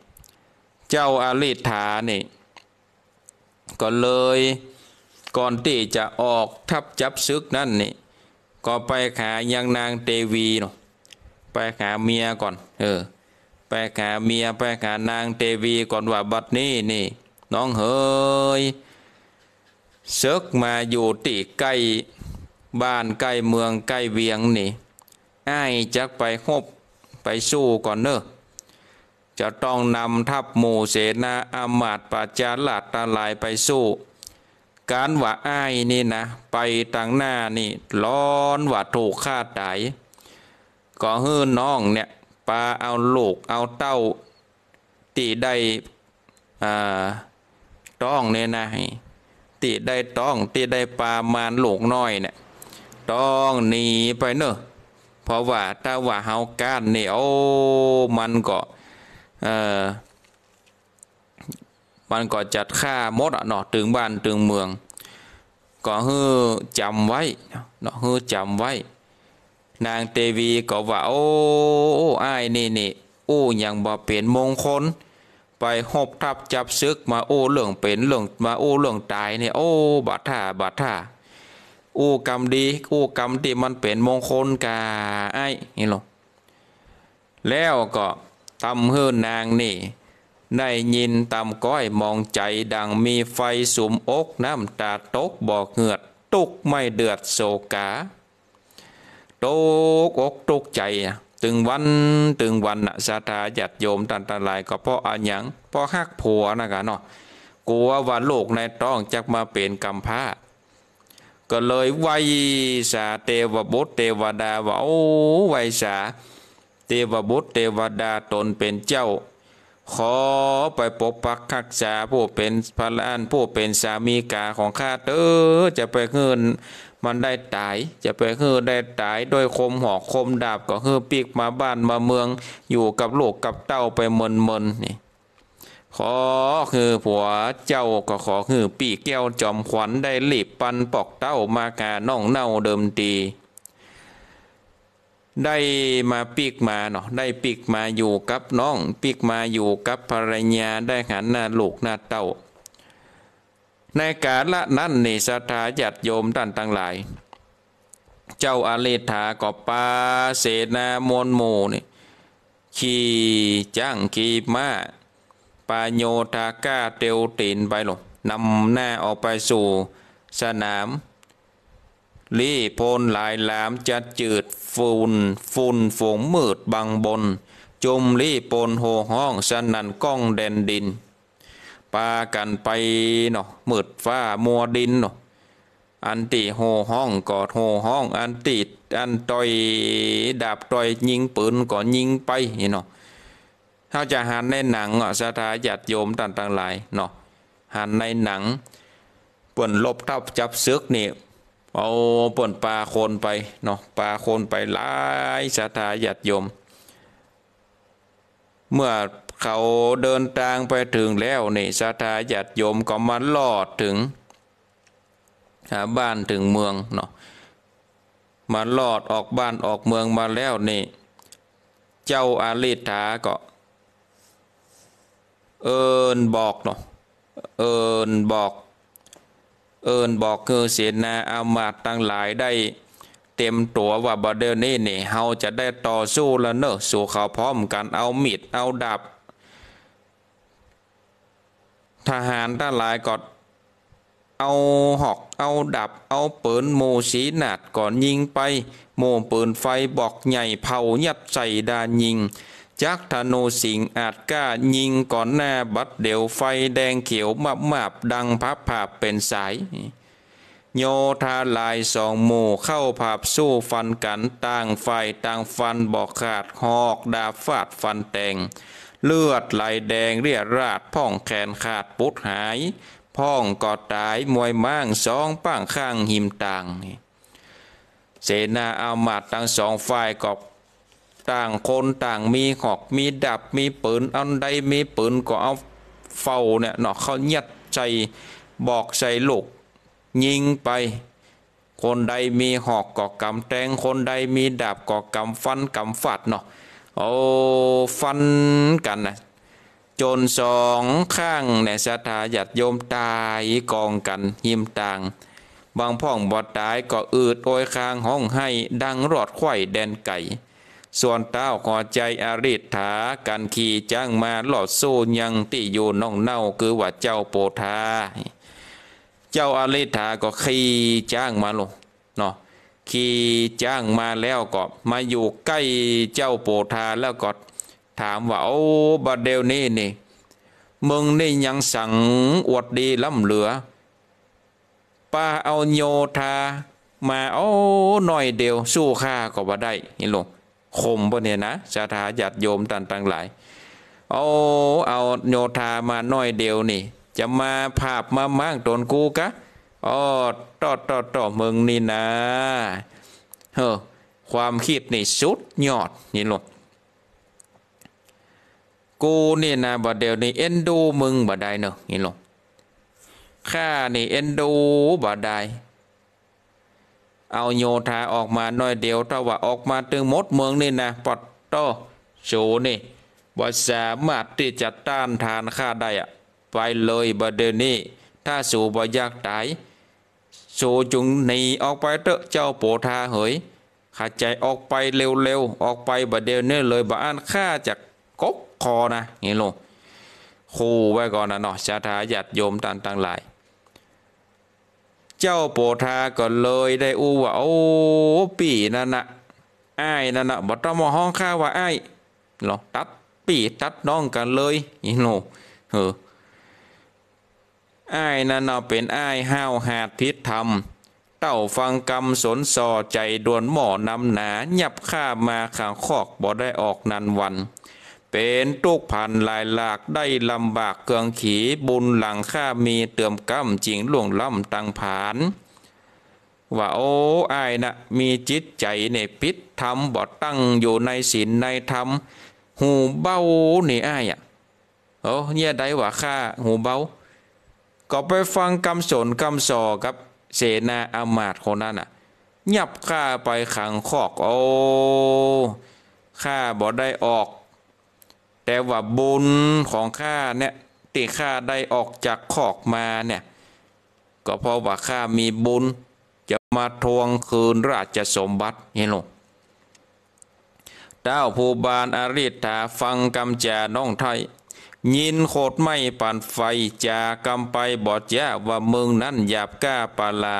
เจ้าอาลิธานี่ ก็เลยก่อนที่จะออกทับจับซึกนั่นนี่ ก็ไปหายังนางเตวีเนาะไปหาเมียก่อน เออ ไปหาเมียไปหานางเตวีก่อนว่าบัดนี้นี่ น้องเฮยซึกมาอยู่ติใกล้บ้านใกล้เมืองใกล้เวียงนี่อ้ายจักไปฮบไปสู้ก่อนเนอะจะต้องนำทัพหมู่เสนาอามาตปาจาลาดตาลายไปสู้ การว่าอ้ายนี่นะ ไปทางหน้านี่ร้อนว่าถูกฆ่าตายก็ฮื้อน้องเนี่ย ปลาเอาลูก เอาเต้า ตีได้ต้องเนี่ยนะตีได้ต้องตีได้ปลามานลูกน้อยเนี่ยต้องหนีไปเนอะเพราะว่าถ้าว่าเฮาก้านนี่โอ้มันก็เออมันก็จัดค่ามดอะเนาะถึงบ้านถึงเมือง ก็ฮือจำไว้เนาะฮือจำไว้ นางเตวีก็ว่าโอ้โอ้ายนี่นี่โอ้ยังบ่เป็นมงคล ไปหบทับจับซึกมาโอ้เรื่องเป็นเรื่องมาโอ้เรื่องตายเนี่ยโอ้บาดท่าบาดท่าอู้กรรมดีอู้กรรมที่มันเป็นมงคลกาไอ้นี่หรอแล้วก็ทำเฮือนางนี่ได้ยินตำก้อยมองใจดังมีไฟสุมอกน้ำตาตกบอกเหงือดตุกไม่เดือดโศกา ตกอกตกใจตึงวันตึงวันนะสาธาหยัดโยมตันตรายก็เพราะอันยังเพราะฮักผัวนะกะเนาะกลัวว่าลูกในต้องจักมาเป็นกำพร้าก็เลยไวยสาเทวบุตรเทวดาว่าโอ้ไวยสาเทวบุตรเทวดาตนเป็นเจ้า ขอไปปกปักรักษาผู้เป็นพระลานผู้เป็นสามีกาของข้าเตอจะไปเฮืน มันได้ตายจะไปเฮือได้ตายโดยคมหอกคมดาบก็เฮือปีกมาบ้านมาเมือง อยู่กับลูกกับเต้าไปเมินเมินนี่ขอคือผัวเจ้าก็ขอคือปีแก้วจอมขวัญได้หลีบปันปอกเต้ามากาน้องเน่าเดิมตีได้มาปีกมาเนาะได้ปีกมาอยู่กับน้องปีกมาอยู่กับภรรยาได้หันหน้าลูกหน้าเต้า ในกาละนั้นนี่สถาญาติโยมท่านทั้งหลาย เจ้าอาเลธาก็ปาเสนามนหมู่นี่ขี่จ้างขี่ม้าปาโยธาก้าเตียวตีนไปหรอกนำหน้าออกไปสู่สนาม ลี่โพนหลายหลามจัดจืดฝุ่นฝุ่นฝงมืดบังบน จุมลี่โปนโหห้องสนันก้องแดนดิน ปากันไปเนาะมืดฟ้ามัวดินเนาะอันติโหห้องกอดโหห้อง อันติอันต่อยดาบต่อยยิงปืนก็ยิงไปนี่เนาะเขาจะหันในหนังเนาะสถาญาติโยมต่างๆหลายเนาะหันในหนังป่นลบทับจับซึกนี่เอาป่นปลาโคนไปเนาะปลาโคนไปหลายสถาญาติโยม เมื่อ เขาเดินทางไปถึงแล้วนี่สถาญาติโยมก็มาลอดถึงบ้านถึงเมืองเนาะมาลอดออกบ้านออกเมืองมาแล้วนี่เจ้าอาลิธาก็ เอินบอกเนาะเอินบอก เอินบอกคือเสนาอามาตตั้งหลายได้เต็มตัวว่าบดเดยวนี้นี่เฮาจะได้ต่อสู้แล้วเนอะ สู่เขาพร้อมกันเอามีดเอาดาบ ทหารทั้งหลายก็เอาหอกเอาดับเอาปืนโมสีหนาดก่อนยิงไป โมปืนไฟบอกใหญ่เผายัดใส่ดายิงจักธนูสิงอาจกล้ายิงก่อนหน้าบัดเดี๋ยวไฟแดงเขียวมาบมาบดังพับผาบเป็นสาย โยธาลายสองหมู่เข้าผาบสู้ฟันกันต่างฝ่ายต่างฟันบอกขาดหอกดาฟาดฟันแตง เลือดไหลแดงเรียราดพ่องแขนขาดปุดหาย พ่องกอดตายมวยม้างสองป้างข้างหิมต่างนี่เสนาอามาตทั้งสองฝ่ายก็ต่างคนต่างมีหอกมีดับมีปืนอันใดมีปืนก็เอาเฝ้าเนี่ยเนาะเขายัดใจบอกใส่ลูก ยิงไป คนใดมีหอกก็กำแตงคนใดมีดาบก็กำฟันกำฟัดเนาะ โอ้ฟันกันนะจนสองข้างเนี่ยสถาญาติโยมตายกองกันหิมต่าง บางพ่องบอดตายก็อืดโอยคางห้องให้ดังรอดไข่แดนไก่ ส่วนเต้าขอใจอาริฐากันขี่จ้างมาหลอดสู้ยังติอยู่น้องเน่าคือว่าเจ้าโปธา เจ้าอาริธาก็ขี่จ้างมาลงเนาะ ขี่จ้างมาแล้วก็มาอยู่ใกล้เจ้าโปธาแล้วก็ถามว่าโอ้บัดเดยวนี้นี่ มึงนี่ยังสั่งอวดดีล้ำเหลือ ป้าเอาโยธามาโอ้หน่อยเดียวสู้ข้าก็บ่ได้นี่ลงคมบ่เนี่ยนะสาธาญาติโยมต่างต่างหลายเอาเอาโยธามาหน่อยเดียวนี่ จะมาภาพมามั่งตนกูกะ อ๋อต่อต่อต่อมึงนี่นะเฮ้อความคิดนี่สุดยอดนี่ลงกูนี่นะบัดเดี๋ยวนี้เอ็นดูมึงบัดได้เนอะนี่ลงข้านี่เอ็นดูบัดได้เอาโยธาออกมาหน่อยเดียวถ้าว่าออกมาถึงมดเมืองนี่นะปอดโตโชนี่บ่สามารถที่จะต้านทานข้าได้อะไปเลยบัดเดี๋ยวนี้ถ้าสู่บ่อยากตาย สู่จุงหนีออกไปเถอะเจ้าโปธาเหยข้าใจออกไปเร็วๆ ออกไปบัดเดี๋ยวนี้เลยบ่อ่านข้าจะกกคอนะนี่ลงคู่ไว้ก่อนนะเนาะชาทาญาติโยมต่างต่างหลาย เจ้าโปธาก็เลยได้อู้ว่าโอ้ปีนั่นนะอ้ายนั่นนะบ่ต้องมาห้องข้าว่าอ้ายหรอตัดปีตัดน้องกันเลยนี่โนเออ อ้ายนั่นเนาเป็นอ้ายห้าวหาดพิษธรรม เต้าฟังกรรมสนสอใจดวนหมอนำหนาหยับข้ามาขังคอกบ่ได้ออกนันวัน เป็นตุกพันลายหลากได้ลำบากเกืองขีบุญหลังข้ามีเติมกำจริงหลวงล่ำตังผานว่าโอ้อายนะมีจิตใจในพิษธรรมบ่ตั้งอยู่ในศีลในธรรม หูเบ้านี่อ้ายอะโอ้เนี่ยได้ว่าข้าหูเบ้า ก็ไปฟังคำสนคำสอกับเสนาอามาตย์คนนั้นอะหยับข้าไปขังคอกโอ้ข้าบ่ได้ออก แต่ว่าบุญของข้าเนี่ยที่ข้าได้ออกจากคอกมาเนี่ยก็เพราะว่าข้ามีบุญ จะมาทวงคืนราชสมบัติเห็นหรอเต้าภูบาลอริธาฟังกำจาน้องไทย ยินโคตรไม่ปั่นไฟจากำไปบอดยาว่ามึงนั้นหยาบกล้าปาลา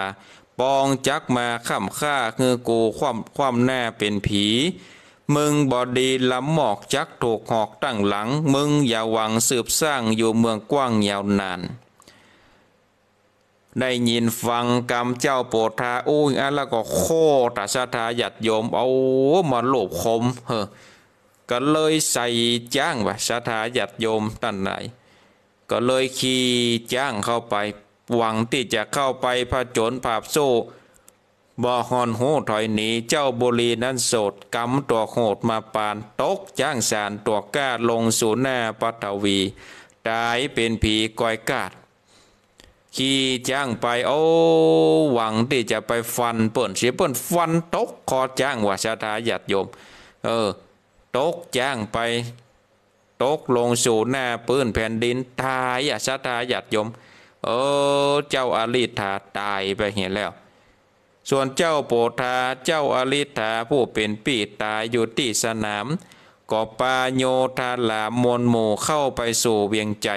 ปองจักมาข้ามฆ่าคือกูความความหน้าเป็นผี มึงบอดีลำหมอกจักถูกหอกตั้งหลัง มึงอย่าหวังสืบสร้างอยู่เมืองกว้างยาวนานได้ยินฟังกรรมเจ้าโปรทาอุ้อันแล้วก็โคตรสถาหยัดโยมเอามาโลบคมเฮ้อ ก็เลยใส่จ้างว่าสถาญาติโยมท่านไหน ก็เลยขี่จ้างเข้าไป หวังที่จะเข้าไปผจญภาพโซ่บ่ฮอนโหถอยหนีเจ้าบุรีนั้นโสดกำตัวโหดมาปานตกจ้างสารตัวก้าลงสู่หน้าปัทวีตายเป็นผีก้อยกาด ขี่จ้างไปโอ้หวังที่จะไปฟันเปิ่นเสียเปิ่นฟันตกคอจ้างว่าชาทาญาติโยม เออ ตกจ้างไป ตกลงสู่หน้าปืนแผ่นดินตายอะชาทาญาติยม เออเจ้าอาลิธาตายไปเห็นแล้ว ส่วนเจ้าโปธาเจ้าอาลิธาผู้เป็นปีตายอยู่ที่สนามก็ปาโยธาลามวลหมู่เข้าไปสู่เวียงใจ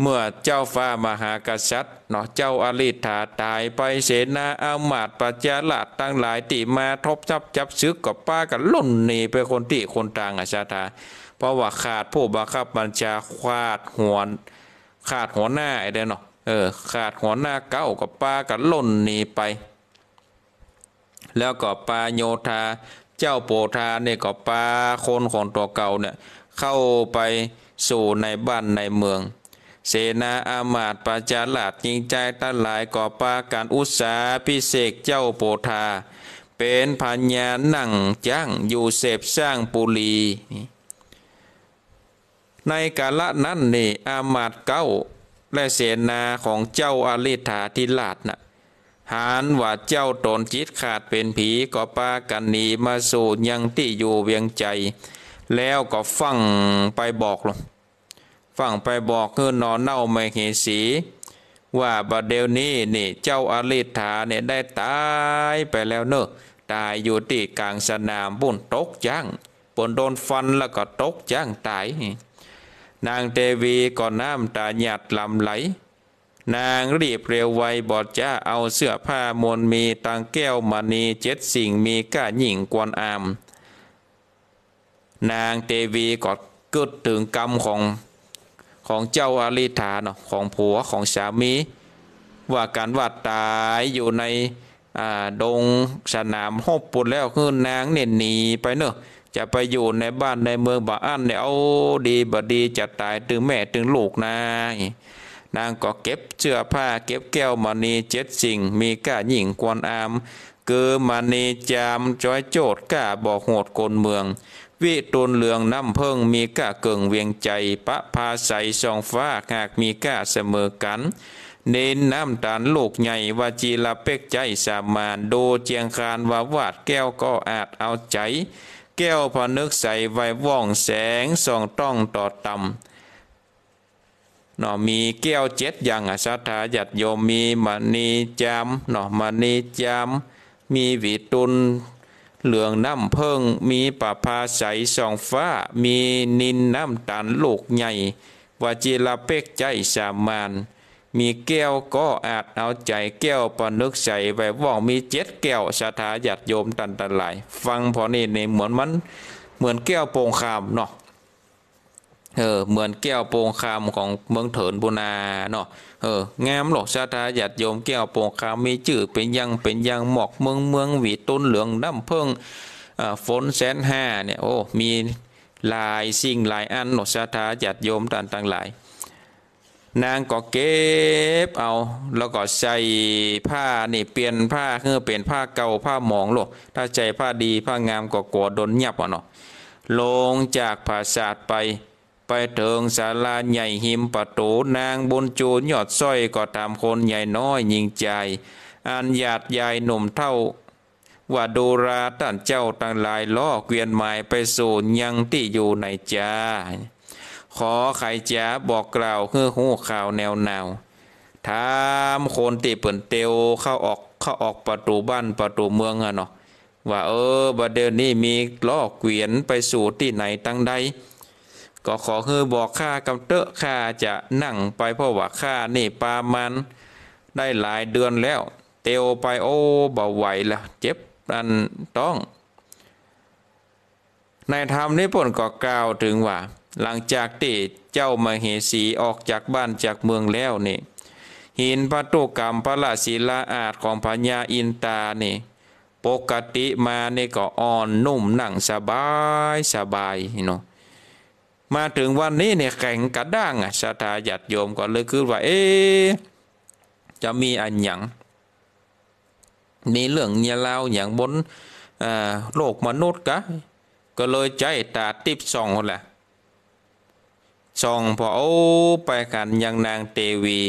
เมื่อเจ้าฟ้ามหากษัตริย์เนาะเจ้าอาลิธาตายไปเสนาอามาต์ปัจจาลาดตั้งหลายตีมาทบจับจับซึกกับป้ากันล่นหนีไปคนที่คนต่างอาชาทาเพราะว่าขาดผู้บังคับบัญชาขาดหัวขาดหัวหน้าไอ้เด้เนาะเออขาดหัวหน้าเก้ากับป้ากันล่นหนีไป แล้วก็ปาโยธาเจ้าโปธาเนี่ยก็ปาคนของตัวเก่าเนี่ยเข้าไปสู่ในบ้านในเมือง เสนาอามาตย์ปาจาลาดยิงใจตั้งหลายก่อปาการอุตสาพิเศษเจ้าโปธา เป็นพัญญานั่งจ้างอยู่เสพสร้างปุรีในกาละนั้นนี่อามาตเก้าและเสนาของเจ้าอาลิธาธิราชน่ะหานว่าเจ้าตนจิตขาดเป็นผีก็ปากันหนีมาสู่ยังที่อยู่เวียงใจ แล้วก็ฟังไปบอกลง ฟังไปบอกคือนอนเน่าไม่เหสี ว่าบัดเดี๋ยวนี้นี่เจ้าอาลิธาเนี่ยได้ตายไปแล้วเนอะตายอยู่ที่กลางสนามบุญตกจ้างปนโดนฟันแล้วก็ตกจ้างตาย นางเทวีก็น้ำตาหยาดลำไหล นางรีบเร็วไวบอดจ้าเอาเสื้อผ้ามนมีตังแก้วมณีเจ็ดสิ่งมีก้าหญิงกวนอาม นางเทวีก็กึดถึงกรรมของ ของเจ้าอาลิธาเนาะของผัวของสามี ว่าการว่าตายอยู่ในอ่าดงสนามหบปุดแล้วคือนางเนี่ยหนีไปเนอะจะไปอยู่ในบ้านในเมืองบ่อันเนี่ยเอาดีบดีจะตายถึงแม่ถึงลูกนะนางก็เก็บเสื้อผ้าเก็บแก้วมณีเจ็ดสิ่ง มีก้าหญิงกวนอาม เกือมณีจามจ้อยโจดก้าบอกโหดกลเมือง วิตุนเหลืองน้ำเพิ่งมีก้าเกิงเวียงใจปะพาใสสองฟ้าหากมีก้าเสมอกัน เน้นน้ำตาลลูกใหญ่วาจีละเป็กใจสามานโดเจียงคานว่าวาดแก้วก็อาจเอาใจ แก้วพอนึกใสไว้ว่องแสงส่องต้องต่อต่ำเนาะมีแก้วเจ็ดอย่างอะสัทธาญาติโยมมีมณีจามเนาะมณีจาม มีวีตุน เหลืองน้ำเพิ่งมีปะพาใสสองฟ้า มีนินน้ำตาลลูกใหญ่วาจิลาเป็กใจสามานมีแก้วก็อาจเอาใจแก้วปนึกใส่ไว้ว่องมีเจ็ดแก้วสัทธาญาติโยมตันตะหลาย ฟังพอนี่เนี่เหมือนมันเหมือนแก้วโปงคามเนาะเออเหมือนแก้วโปงคามของเมืองเถินบุนาเนาะ เอองามหรอกชาตาหยัดโยมแก้วโปงคามมีชื่อเป็นยังเป็นยังหมอกเมืองเมืองหวีต้นเหลืองน้ำเพิ่งอ่าฝนแสนห้าเนี่ยโอ้มีหลายสิ่งหลายอันหรอกชาตาหยัดโยมต่างต่างหลาย นางก็เก็บเอาแล้วก็ใส่ผ้านี่เปลี่ยนผ้าเพื่อเป็นผ้าเก่าผ้าหมองหรอกถ้าใจผ้าดีผ้างามก็กลัวโดนยับอะเนาะลงจากผาศาไป ไปถึงศาลาใหญ่หิมประตูนางบุญจูนยอดสร้อยก็ตามคนใหญ่น้อยยิงใจอันหยาดยายหนุ่มเท่า ว่าดูราท่านเจ้าตั้งหลายล้อเกวียนหมายไปสู่ยังที่อยู่ในจ้า ขอไขจ้าบอกกล่าวเพื่อหูข่าวแนวแนวถามคนที่เปิ่นเตียวเข้าออกเข้าออกประตูบ้านประตูเมืองอะเนาะว่าเออบัดเดี๋ยวนี้มีล้อเกวียนไปสู่ที่ไหนตั้งใด ก็ขอคือบอกข้ากำเตอะข้าจะนั่งไปเพราะว่าข้านี่ปามันได้หลายเดือนแล้ว เตียวไปโอ้เบาไหวละเจ็บอันต้อง ในธรรมนี้ปนก็กล่าวถึงว่า หลังจากที่เจ้ามาเหสีออกจากบ้านจากเมืองแล้วนี่หินพระตุกรรมพระราศีลาอาจของพญาอินตานี่ปกติมานี่ก็อ่อนนุ่มนั่งสบายสบายเนาะ มาถึงวันนี้เนี่ยแข็งกระด้างอะสถาญาติโยมก็เลยคือว่า เอ๊จะมีอันหยังมีเรื่องเนี่ยเล่าอย่างบนโลกมนุษย์กะก็เลยใจตาติบส่องแหละส่องพอเอาไปกันยังนางเตวี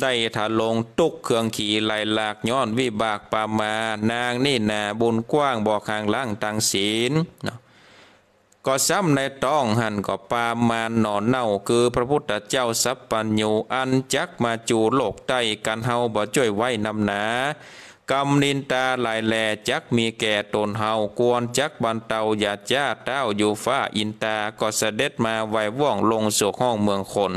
ได้ถาลงตุกเครื่องขี่ไหลหลากย้อนวิบากปามานางนี่นาบุญกว้างบอกข้างล่างตังศีลเนาะ ก็ซ้ำในต้องหันก็ปามานหนอนเน่าคือพระพุทธเจ้าสัพปัญญูอันจักมาจูโลกใต้กันเฮาบ่จ่วยไว้นำหนากำนินตาลายแหล่จักมีแก่ตนเฮากวนจักบันเตาอย่าจ้าเต้าอยู่ฟ้าอินตาก็เสด็จมาไหวว่องลงสู่ห้องเมืองคน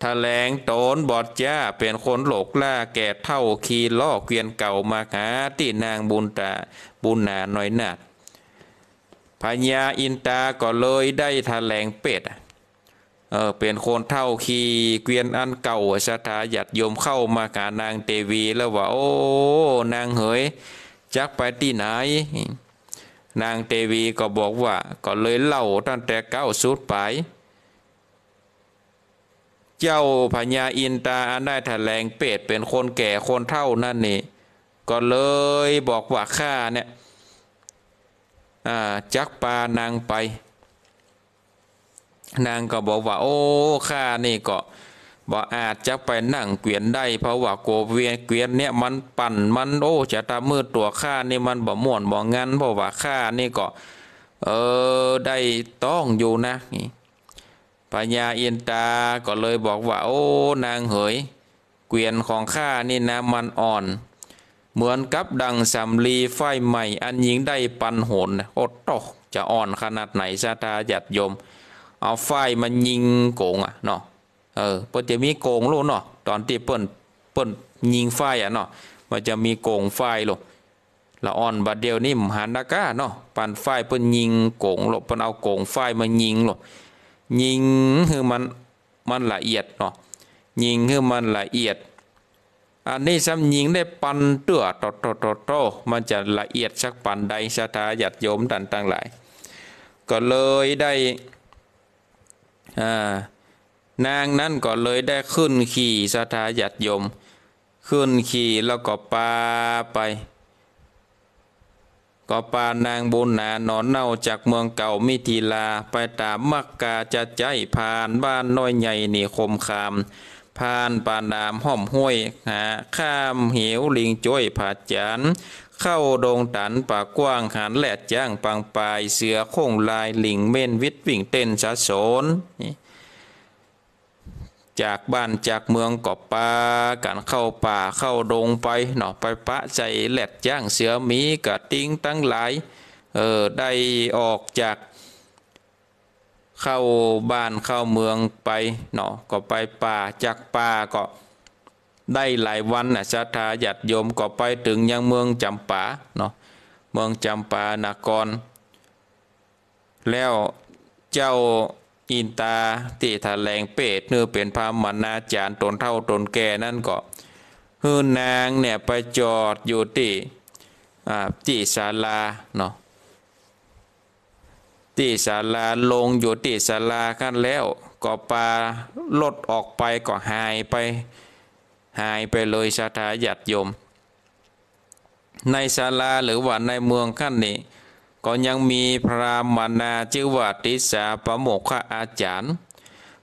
แถลงตนบอดจ้าเป็นคนโลกล่าแก่เท่าขีล่อเกวียนเก่ามาหาที่นางบุญตาบุญนาหน่อยนาด พญาอินตาก็เลยได้แถลงเป็ดเออเป็นคนเท่าขี่เกวียนอันเก่าสถาหยัดโยมเข้ามากานางเตวีแล้วว่าโอ้นางเหยจักไปที่ไหน นางเตวีก็บอกว่าก็เลยเล่าตั้งแต่เก้าสุดไป เจ้าพญาอินตาอันได้แถลงเป็ดเป็นคนแก่คนเท่านั่นนี่ก็เลยบอกว่าข้าเนี่ย จักปานางไป นางก็บอกว่า โอ้ข้านี่ก็บอกอาจจะไปนั่งเกวียนได้ เพราะว่าโกเวียนเกวียนเนี่ยมันปั่นมันโอ้จะตามือตัวข้านี่มันบ่ม่วนบ่งันเพราะว่าข้านี่ก็เออได้ต้องอยู่นะนี่ปัญญาอินตาก็เลยบอกว่า โอ้นางเหย เกวียนของข้านี่นะมันอ่อน เหมือนกับดังสำลีไฟใหม่อันยิงได้ปันโหนอ้โตจะอ่อนขนาดไหนชาตาหยัดยม เอาไฟมันยิงโกงอะเนาะเออเปิ้นจะมีโกงลูกเนาะตอนที่เปิ้นเปิ้นยิงไฟอะเนาะมันจะมีโกงไฟลูกละอ่อนบัดเดียวนี่มหันดากาเนาะปันไฟเปิ้นยิงโกงลูกเปิ้นเอาโกงไฟมายิงลูกยิงคือมันมันละเอียดเนาะยิงคือมันละเอียด อันนี้ซ้ำยิงได้ปันเตื้อตโตโตโตมันจะละเอียดสักปันใดสถาหยัดโยมตันตั้งหลาย ก็เลยได้นางนั้นก็เลยได้ขึ้นขี่สถาหยัดยม ขึ้นขี่แล้วก็ปาไป ก็ปานางบุญนานอนเน่าจากเมืองเก่ามิถิลาไปตามมักกาจะใจผ่านบ้านน้อยใหญ่นี่คมคามานปานดามห้อมห้วยหาข้ามเหวลิงจ้อยผาจานเข้าดงตันป่ากว้างหันแหลดจ้างปังปลายเสือโค้งลายหลิงเม่นวิทวิ่งเต้นสะสนจากบ้านจากเมืองกอบปาการเข้าป่าเข้าดงไปหนอไปปะใจแหลดจ้างเสือมีกะติ้งตั้งหลายเออได้ออกจาก เข้าบ้านเข้าเมืองไปเนาะก็ไปป่าจากป่าก็ได้หลายวันนะศรัทธาญาติโยมก็ไปถึงยังเมืองจำปาเนาะเมืองจำปานากร แล้วเจ้าอินตาตีถาแรงเป็ดเนื้อเป็นพามานาจารย์ตนเท่าตนแก่นั่นก็ฮือนางเนี่ยไปจอดอยู่ที่ที่ศาลาเนาะ ที่ศาลาลงอยู่ที่ศาลาขั้นแล้ว ก็ปลาลดออกไปก็หายไป หายไปเลยสถาหยัดโยม ในศาลาหรือว่าในเมืองขั้นนี้ก็ยังมีพระมนาชื่อว่าติสาประโมกขอาจารย์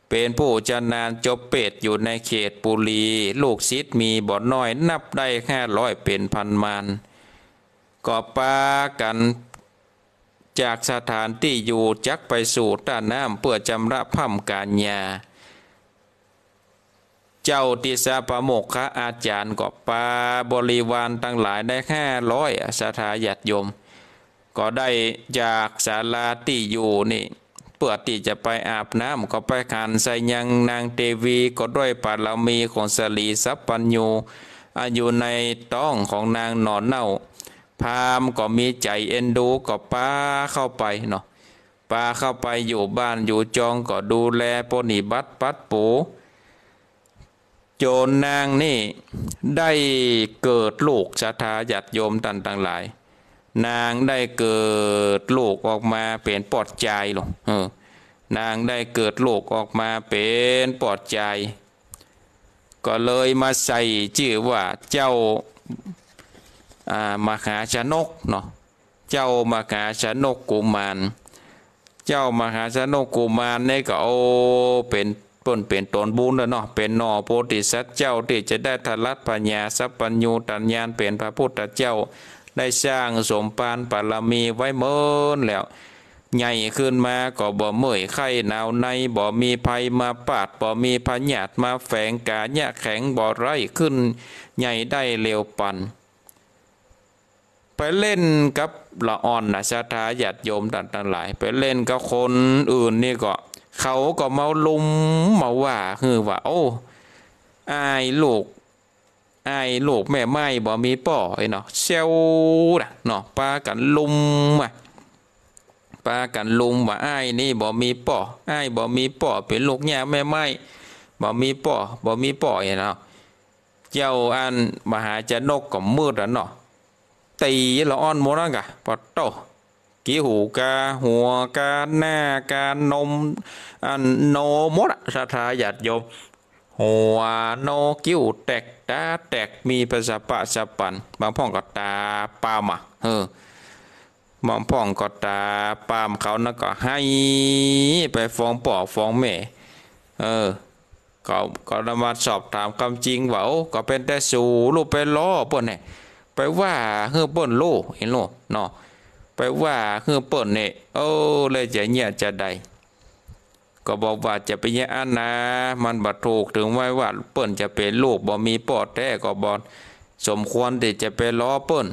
เป็นผู้จนานจบเป็ดอยู่ในเขตปุรี ลูกศิษย์มีบ่อน้อยนับได้แค่ร้อยเป็นพันมานก็ปากัน จากสถานที่อยู่จักไปสู่ต้านน้ำเพื่อจำระพัมการยา เจ้าติสาปโมกขอาจารย์ก็ปาบริวารตั้งหลายได้แค่ร้อยสถาญาติโยม ก็ได้จากศาลาที่อยู่นี่เพื่อที่จะไปอาบน้ำก็ไปขานใส่ยังนางเทวีก็ด้วยปาลมีของสลีสัพปัญญูอยู่ในต้องของนางหนอนเน่า พามก็มีใจเอ็นดูก็ป้าเข้าไปเนาะป้าเข้าไปอยู่บ้านอยู่จองก็ดูแลปนิบัติปัดปูโจรนางนี่ได้เกิดลูกชาทาญาติโยมตันต่างหลาย นางได้เกิดลูกออกมาเป็นปอดใจหรอเออนางได้เกิดลูกออกมาเป็นปอดใจ ก็เลยมาใส่ชื่อว่าเจ้า มหาชนกเนาะเจ้ามหาชนกกุมาร เจ้ามหาชนกกุมารเนี่ยก็โอ้เป็นเปิ้นเป็นตนบุญแล้วเนาะเป็นหนอโพธิสัตว์เจ้าที่จะได้ทลัดปัญญาสัพปัญญูตัญญาณเป็นพระพุทธเจ้าได้สร้างสมปานปารมีไว้เมินแล้วใหญ่ขึ้นมาก็บ่เมื่อยไข้หนาวในบ่มีภัยมาปาดบ่มีพญาตมาแฝงกาญะแข็งบ่ไรขึ้น ใหญ่ได้เร็วปัน ไปเล่นกับละอ่อนนะชาทาญาติโยมต่างๆหลาย ไปเล่นกับคนอื่นนี่ก็ เขาก็มาลุมมาว่าคือว่า โอ้อายลูกอายลูกแม่ไม้บ่มีป่อไอ้เนาะเซลนะเนาะปากันลุมอะปากันลุมว่าอ้ายนี่บ่มีป่ออ้ายบ่มีป่อเป็นลูกแย่แม่ไม้บ่มีป่อบ่มีป่อไอ้เนาะเจ้าอันมหาจะนกก็มืดอะเนาะ ตีละอ่อนหมดแล้วกะปอดโตกี่หูกาหัวกาหน้ากานมอันโนมดะสาธาญาติโยมหัวโนกิ้วแตกตาแตกมีภาษาปะสะปันบางพ่องก็ตาปามาเออบางพ่องก็ตาปามเขานะก็ให้ไปฟ้องป่อฟ้องแม่เออก็ก็นำมาสอบถามคำจริงว่าโอ้ก็เป็นแต่สูลูกไปล้อเปิ้นเนี่ย ไปว่าเฮือเปิ้นโลเห็นโลเนาะไปว่าเฮือเปิ้นเนี่ยโอ้เลยจะเนี่ยจะใดก็บอกว่าจะไปเนี่ยอันนะ มันบัดถูกถึงไว้ว่าเปิ้นจะเป็นลูกบ่มีปอดแท้ก็บ่สมควรที่จะไปล้อเปิ้น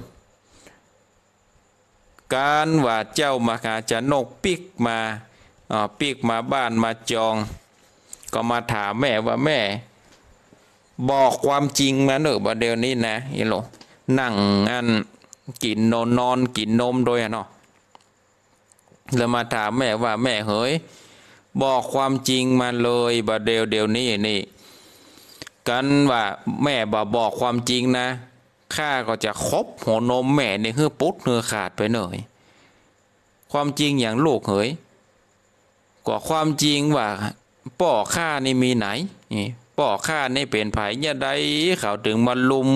การว่าเจ้ามาหาจะนกปิกมาอ่าปิกมาบ้านมาจอง ก็มาถามแม่ว่าแม่ บอกความจริงมาเนอะบ่เดี๋ยวนี้นะเห็นโล นั่งอันกินนอนนอนกินนมโดยอะเนาะแล้วมาถามแม่ว่าแม่เฮ้ยบอกความจริงมาเลยบาเดยวเดี๋ยวนี้นี่ กันว่าแม่บอบอกความจริงนะข้าก็จะคบหัวนมแม่ในเฮือปุ๊ดเฮือขาดไปหน่อยความจริงอย่างลูกเฮ้ยก็ความจริงว่าป่อข้านี่มีไหนนี่ ป่อข้านี่เป็นไผยะใดเขาถึงมาลุม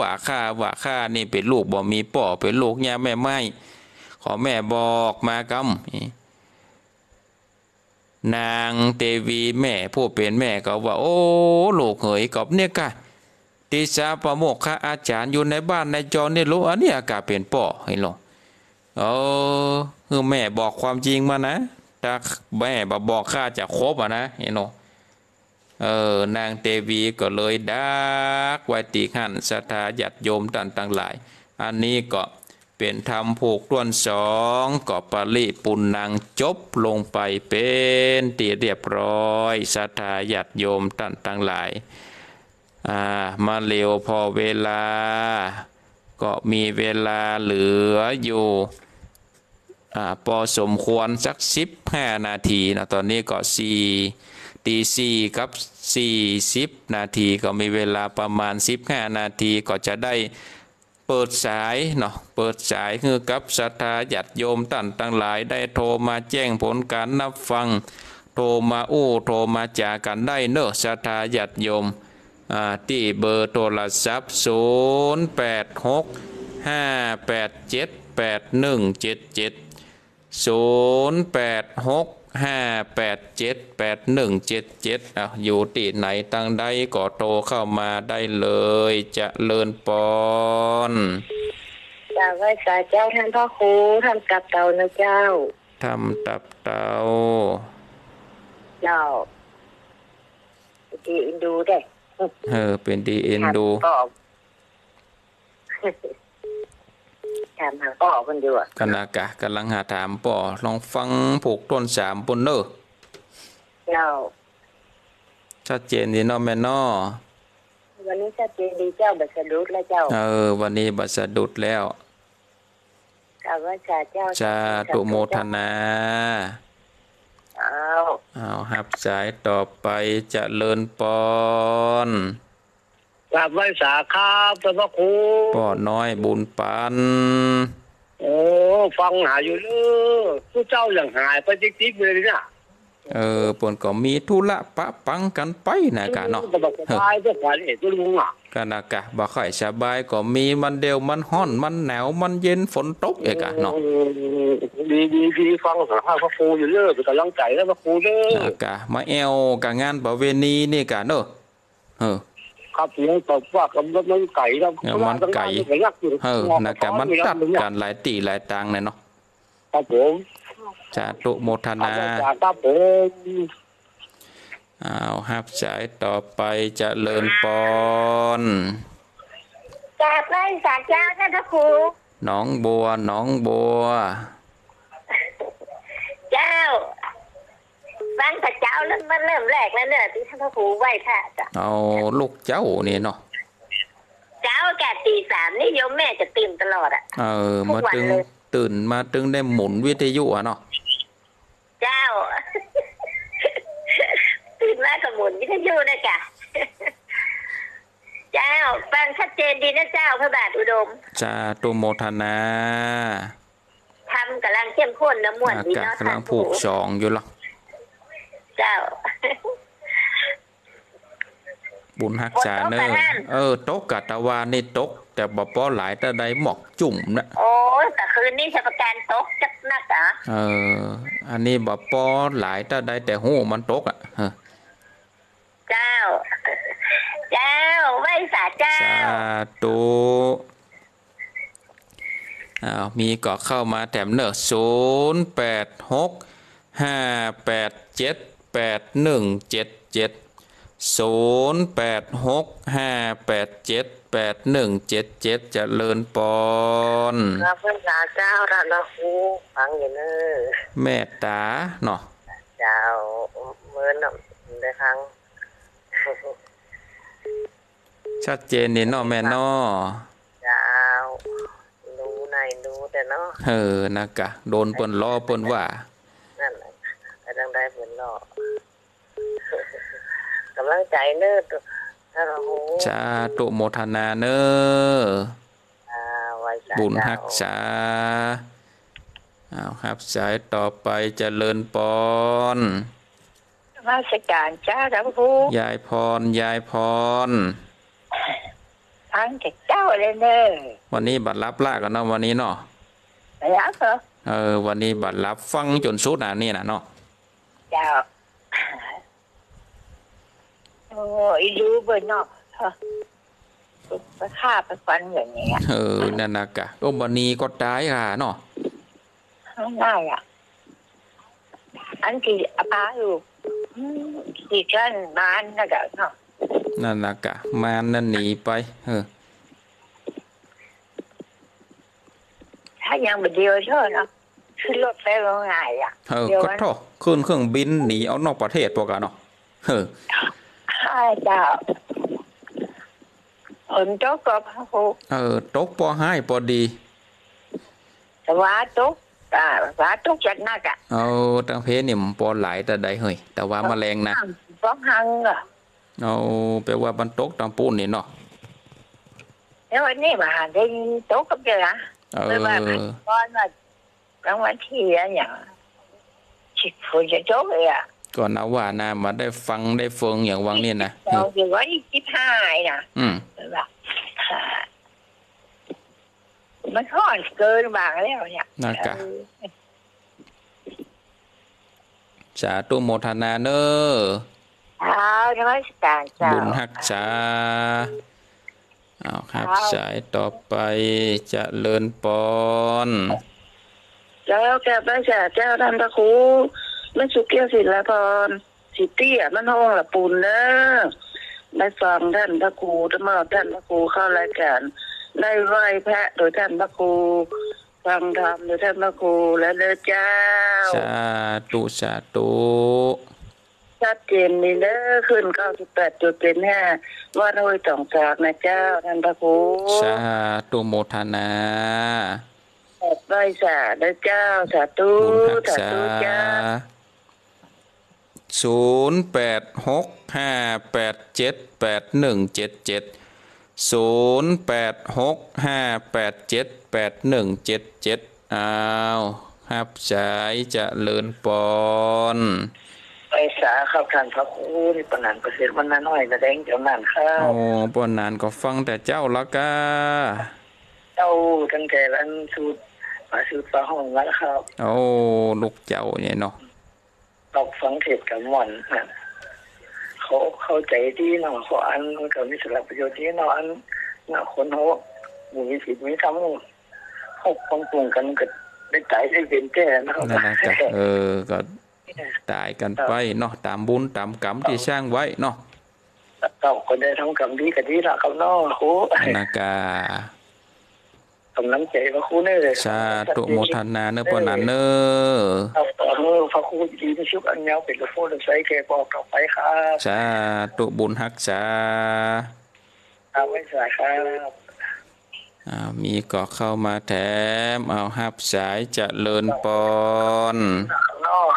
ว่าข้าว่าข้านี่เป็นลูกบ่มีป่อเป็นลูกยาแม่ไม้ขอแม่บอกมากำนางเตวีแม่ผู้เป็นแม่ก็ว่า โอ้ลูกเหยกับเนี่ยกะติสาประโมกข้าอาจารย์อยู่ในบ้านในจอนี่รู้อันนี้อากาศเป็นป่อให้หรอเออคือแม่บอกความจริงมานะถ้าแม่บอกข้าจะครบอะนะเห็นหรอ เออนางเตวีก็เลยดักไวตีหันสถาญาติโยมต่างต่างหลาย อันนี้ก็เป็นธรรมผูกต้วนสองก็ปริปุนนางจบลงไปเป็นตีเรียบร้อยสถาญาติโยมต่างต่างหลายอามาเร็วพอเวลา ก็มีเวลาเหลืออยู่อ่าพอสมควรสักสิบห้านาทีนะตอนนี้ก็สี่ ตีสี่กับสี่สิบนาทีก็มีเวลาประมาณสิบห้านาทีก็จะได้เปิดสายเนาะเปิดสายคือกับศรัทธาญาติโยมตั้นตั้งหลายได้โทรมาแจ้งผลการนับฟัง โทรมาอู้โทรมาจากันได้เนอะศรัทธาญาติโยมอ่าที่เบอร์โทรศัพท์ 0 8 6 5 8 7 8 1 7 7 0 8 6 5 8 7 8 1 7 7อะอยู่ที่ไหนตั้งใดก็โทรเข้ามาได้เลยจะเลินปอนกราบไหว้สาเจ้าท่านพ่อครูท่านกับเต่านะเจ้าทำตับเตาเจ้าดีอินดูได้เออเป็นดีเอ็นดูก็ ถามหาก็ออกคนอยู่อะกันนากะกำลังหาถามป่อลองฟังผูกต้นสามปนเนอเจ้าชัดเจนดีเนาะแม่เนอวันนี้ชัดเจนดีเจ้าบัสดุดแล้วเจ้า เออ วันนี้บัดสะดุดแล้วกราบไหว้สาเจ้าจาตุโมทนาเอาเอาหับสายต่อไปเจะเลินปอนเกราบไหว้สาครับท่านพระครูป่อน้อยบุญปันโอ้ฟังหาอยู่เลยผู้เจ้าอย่างหายไปจิ๊กๆเลยนะเออปนก็มีธุระปะปังกันไปนะกะเนาะก็บอกสบายเจ้าขวัญเอ็ดตัวลุงอะกันนะกะบ่ค่อยสบายก็มีมันเดียวมันฮ้อนมันหนาวมันเย็นฝนตกเอกะเนาะดีดีดีฟังหาพระครูอยู่เลยเป็นกำลังใจแล้วพระครูเด้อนะกะมาแอวกะงานประเวณีนี่กะเนอะเออ ครับเนี่ยตบว่ากับมันไก่ครับเนี่ยมันไก่ยักษ์อยู่เออนะกะมันตัดกันหลายตีหลายตังเนี่ยเนาะครับผมจาตุโมทนาจากครับผมอ้าวฮับสายต่อไปเจะเลินปอนกราบไหว้สารเจ้าท่านพระครูหน้องบัวหน้องบัว เจ้า ฟังพระเจ้าเริ่มมาเริ่มแรกแล้วเนอะที่ท่านพระครูไหว้พระจ้ะเอาลูกเจ้านี่เนาะเจ้าแก่ตีสามนี่โยมแม่จะตื่นตลอดอะเออทุกมาวันตึงเลยตื่นมาตึงได้หมุนวิทยุอะเนาะเจ้าตื่นมากับหมุนวิทยุนะจ้ะเจ้าฟังชัดเจนดีนะเจ้าพระบาทอุดมจาตุโมทนาทำกำลังเข้มข้นนะม่วนอาดีกาศเนาะกำลังผูกชองอยู่หรอก เจ้า บุญฮักจาเนอโอ้ตกกะนั่นเออตกกะตะวานนี่ตก แต่บ่ป้อหลายแต่ใดหมอกจุ่มนะโอ้ยแต่คืนนี้ชประการตกจักนักอะเออ อันนี้บ่ป้อหลายแต่ใดแต่หูมันตกอะเออเจ้า เจ้าไหว้สาเจ้าสาธุอ้าวมีก็เข้ามาแถมเนอะศูนย์แปดหกห้าแปดเจ็ด แปดหนึ่งเจ็ดเจ็ดศูนย์แปดหกห้าแปดเจ็ดแปดหนึ่งเจ็ดเจ็ดเจะเลินปอนครับเพื่อนสาเจ้าท่านพระครูฟังอยู่เนอะแม่ตาเนาะเจ้าเมื่อน่ะได้ครั้งชัดเจนนี่เนาะแม่เนาะเจ้ารู้ในรู้แต่เนาะเออนะกะ โดนเปิ้นล้อเปิ้นว่านั่นแหละไปดังได้ผลหลอกกำลังใจเนิดถ้าเราหูชาตุโมทนาเนออ่าไว้สาบุญเจ้าฮักษาเอาครับ สายต่อไปเจริญปอนราชการเจ้าท่านพระครูยายพร ยายพรฟังจากเจ้าเลยเนอะวันนี้บัตรรับลากันเนาะวันนี้เนาะแล้วเหรอเออ วันนี้บัตรรับฟังจนสุดอะนี่นะเนาะเจ้า โอ้ยดูเบอร์นอกเถอะไปฆ่าไปฟันอย่างเงี้ยเออนั่นนะกะก็วันนี้ก็ตายค่ะเนาะง่ายอะ อันที่อาปาอยู่อืมที่กันบ้านนะเดี๋ยวเนาะนั่นนะกะมานนั่นหนีไปเออถ้ายังไม่เดียวเท่าเนาะขึ้นรถไปว่าง่ายอะเออเดี๋ยวก็มันโทษขึ้นเครื่องบินหนีเอานอกประเทศพวกกันเนาะเออ ข้าเจ้าฝนตกก็พระครูเออตกพอให้พอดีแต่ว่าตกอ่าว่าตกจัดหนักอะเอาตังเพนี่มนปอหลายแต่ใดเฮ้ยแต่ว่าแมลงนะฟ้องหังอะเอาแปลว่าบรรตกตังปูนนี่เนาะแล้ววันนี้มาได้ตกกับเจอนะเอไม่ว่าอตอนว่ากลางวันที่อะไรอย่างฉิดฝนจะตกเลยอะ ก่อนเอาว่านะมาได้ฟังได้เฟิงอย่างวังนี่นะเราอยู่วันที่สิบห้านะอืมแบบอ่ามันร้อนเกินบางแล้วเนี่ยนั่นกะสาธุโมทนาเนอเช้านมัสการเจ้าบุญฮักษาเอาครับครับ สายต่อไปเจะเลิญปอนแล้วแกพระเจ้าเจ้าท่านพระครู มันสุเกียวศิลปรสิเตี้ยมันห้องละปูนเนอะได้ฟังท่านพระครูทั้งหมดท่านพระครูเข้ารายการได้ไหว้พระโดยท่านพระครูฟังธรรมโดยท่านพระครูและเด้อเจ้าสาธุสาธุชัดเจนนี่เด้อขึ้นเก้าสิบแปดจุดเป็นห้าว่าโดยสองจากนะเจ้าท่านพระครูสาธุโมทนาขอบไหว้สาเด้อเจ้าสาธุบุญฮักสาษาธุเจ้า ศูนย์แปดหกห้าแปดเจ็ดแปดหนึ่งเจ็ดเจ็ดศูนย์แปดหกห้าแปดเจ็ดแปดหนึ่งเจ็ดเจ็ดอ้าวฮับสายเจะเลินปอนไปสาครับท่านพระครูนี่ปนันประเสริฐวันนั้นน้อยนะแดงเจ้านั่นครัโอ้บปนนานก็ฟังแต่เจ้าละกาเจ้าตั้งแต่อันสูตรมาสูตรฟ้าห้องแล้วครับ โอ้ลูกเจ้าเนี่ยเนาะ ตอกฟังเทศกับหมอนนะเขาเข้าใจดีเนาะเขาอันมันก็มีสาระประโยชน์ดีเนาะอันเนาะคนเขามีสิทธิ์มีธรรมเขาคงปรุงกันก็ได้ใจได้เป็นแก่นะครับนั่นนะจ๊ะเออก็ตายกันไปเนาะตามบุญตามกรรมที่สร้างไว้เนาะเราคนได้ทำกรรมดีกับดีละครับเนาะครูนากา กำลังใจพระครูเนี่ยเลยสาธุโมทนาเนอปนันเนอะเอาต่อเมื่อพระครูดีที่ชุบอันยาวเป็นลูกโฟนใส่แกบอกกลับไปครับสาธุบุญฮักษาตาไว้สายครับอ้ามีก็เข้ามาแถม เอาฮับสายจะเลินปอน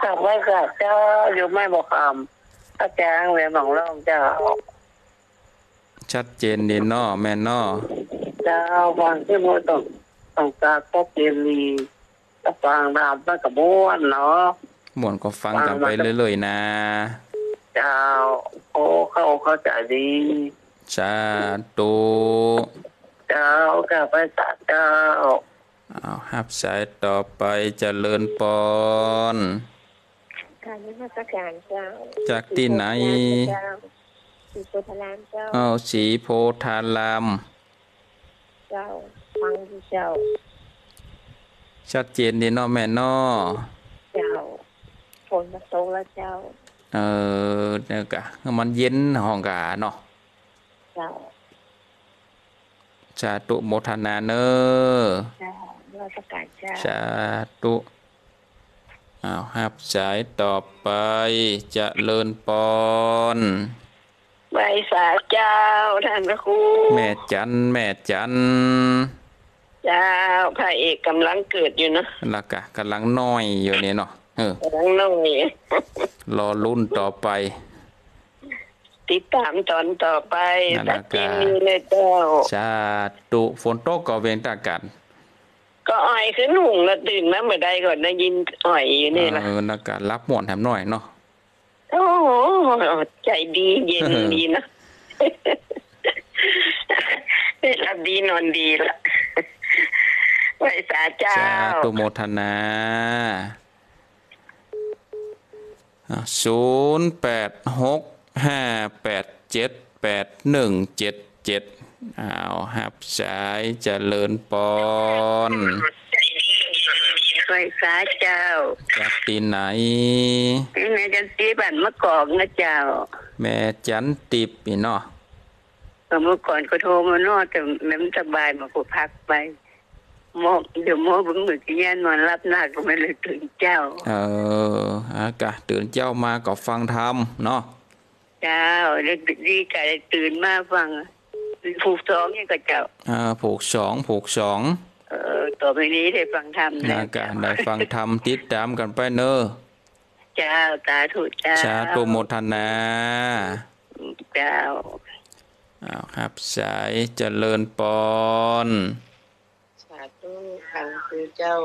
กลับไว้กับเจ้าอยู่ไม่บอกคำอาจารย์เวียนของเราเจ้า ชัดเจนดีเนาะแม่เนาะเจ้าฟังที่มือต้องต้องการพบเจมีก็ฟังรามไปกับบ้วนเนาะม่วนก็ฟังกันไปเรื่อยๆนะ เจ้าโอ้เข้าเข้าใจดีสาธุเจ้ากลับไปตัดเจ้าเอาฮับสายต่อไปเจะเลินปอนการนมัสการเจ้า จากที่ไหนเจ้าสีโพธารามเจ้าเอาสีโพธารามเจ้า ฟังดูเจ้า ชัดเจนดีเนาะแม่เนาะเจ้าฝนมาตกแล้วเจ้า เออเนี่ยกะมันเย็นห้องกะเนาะเจ้าสาธุโมทนาเนอเจ้าราชการเจ้าสาธุเอาฮับสายต่อไปเจะเลินปอน ใบสาเจ้าท่านพระครูแม่จันแม่จันเจ้าพระเอกกำลังเกิดอยู่นะและกะกำลังน้อยอยู่นี่เนาะเออกำลังน้องนี่รอรุ่นต่อไป ติดตามตอนต่อไปนั่นล่ะตัดเจนนี้เลยเจ้าสาธุฝนตกก็เวนตากันก็อ่อยขึ้นหุงแล้วตื่นมาเมื่อใดก่อนได้ยินอ่อยอยู่นี่ล่ะเออนักการรับหมวนแถมหน่อยเนาะ โอ้โหใจดีเย็นดีนะรับดีนอนดีละไหวสาเจ้าสาธุโมทนาศูนย์แปดหกห้าแปดเจ็ดแปดหนึ่งเจ็ดเจ็ดอ้าวหับสายเจริญปอน ไหวสาเจ้าจากที่ไหน ที่ไหนจันตีบันมะกอกนะเจ้าแม่จันติบนี่เนาะเมื่อก่อนก็โทรมานอนแต่แม่ไม่สบายมาก็พักไปหมอเดี๋ยวหมอบึงมือกี้นอนรับหน้าก็ไม่เลยถึงเจ้า เอออากะตื่นเจ้ามาก็ฟังธรรมเนาะเจ้าเล็กดีกะได้ตื่นมาฟังผูกท้องนี่ก็เจ้า อ่าผูกสองผูกสองเออ ต่อไปนี้ได้ฟังธรรมอแล้วากะได้ฟังธรรมติดตามกันไปเนอะเจ้าตาถูกเจ้าสาธุโมทนาเจ้าอ้าวครับ สายเจริญปอนสาธุฟังคือเจ้า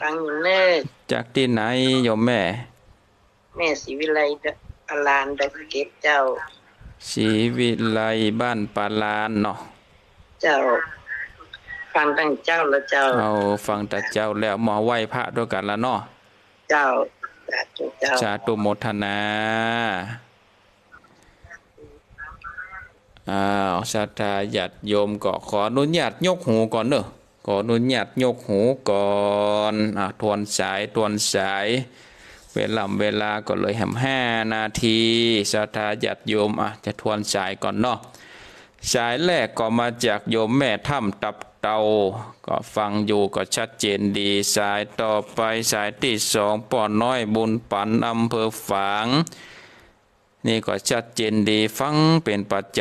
ฟังอยู่เนิ่จากที่ไหนโยมแม่ แม่ศรีวิไลอลานดเก็บเจ้าศรีวิไลบ้านปาลานเนาะเจ้า ฟังตั้งเจ้าแล้วเจ้า เอาฟังแต่เจ้าแล้วหมอไหว้พระด้วยกันแล้วเนาะเจ้าสาธุเจ้าสาธุโมทนาอ้าวศรัทธาญาติโยมก็ขออนุญาตยกหูก่อนเนอะขออนุญาตยกหูก่อนอะทวนสายทวนสาย เวลาเวลาก็เลยแหมห้านาทีศรัทธาญาติโยมอะจะทวนสายก่อนเนาะสายแรกก็มาจากโยมแม่ถ้ำตับ เตา ก็ฟังอยู่ก็ชัดเจนดี สายต่อไปสายที่สองป่อน้อยบุญปันอำเภอฝาง นี่ก็ชัดเจนดีฟังเป็นประจ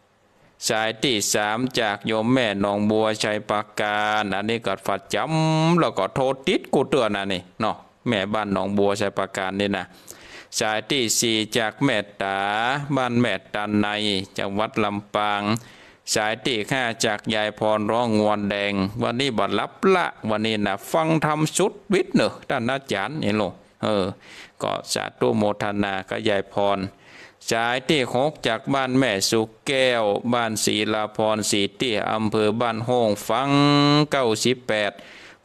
ำสายที่สามจากโยมแม่หนองบัวชัยปากการอันนี้ก็ฝัดจำแล้วก็โทษติดกูเตือนนะนี่เนาะแม่บ้านหนองบัวชัยปาการนี่นะสายที่สี่จากแม่ตาบ้านแม่ตันในจังหวัดลำปาง สายตีข้าจากยายพรร้องงวนแดง วันนี้บัดรับละวันนี้นะฟังทำชุดวิทย์เนอะท่านอาจารย์นี่โลเออ ก็สาธุโมทนากับยายพรสายที่หกจากบ้านแม่สุกแก้ว บ้านศรีลาพรศรีเตี้ยอำเภอบ้านโฮงฟังเก้าสิบแปด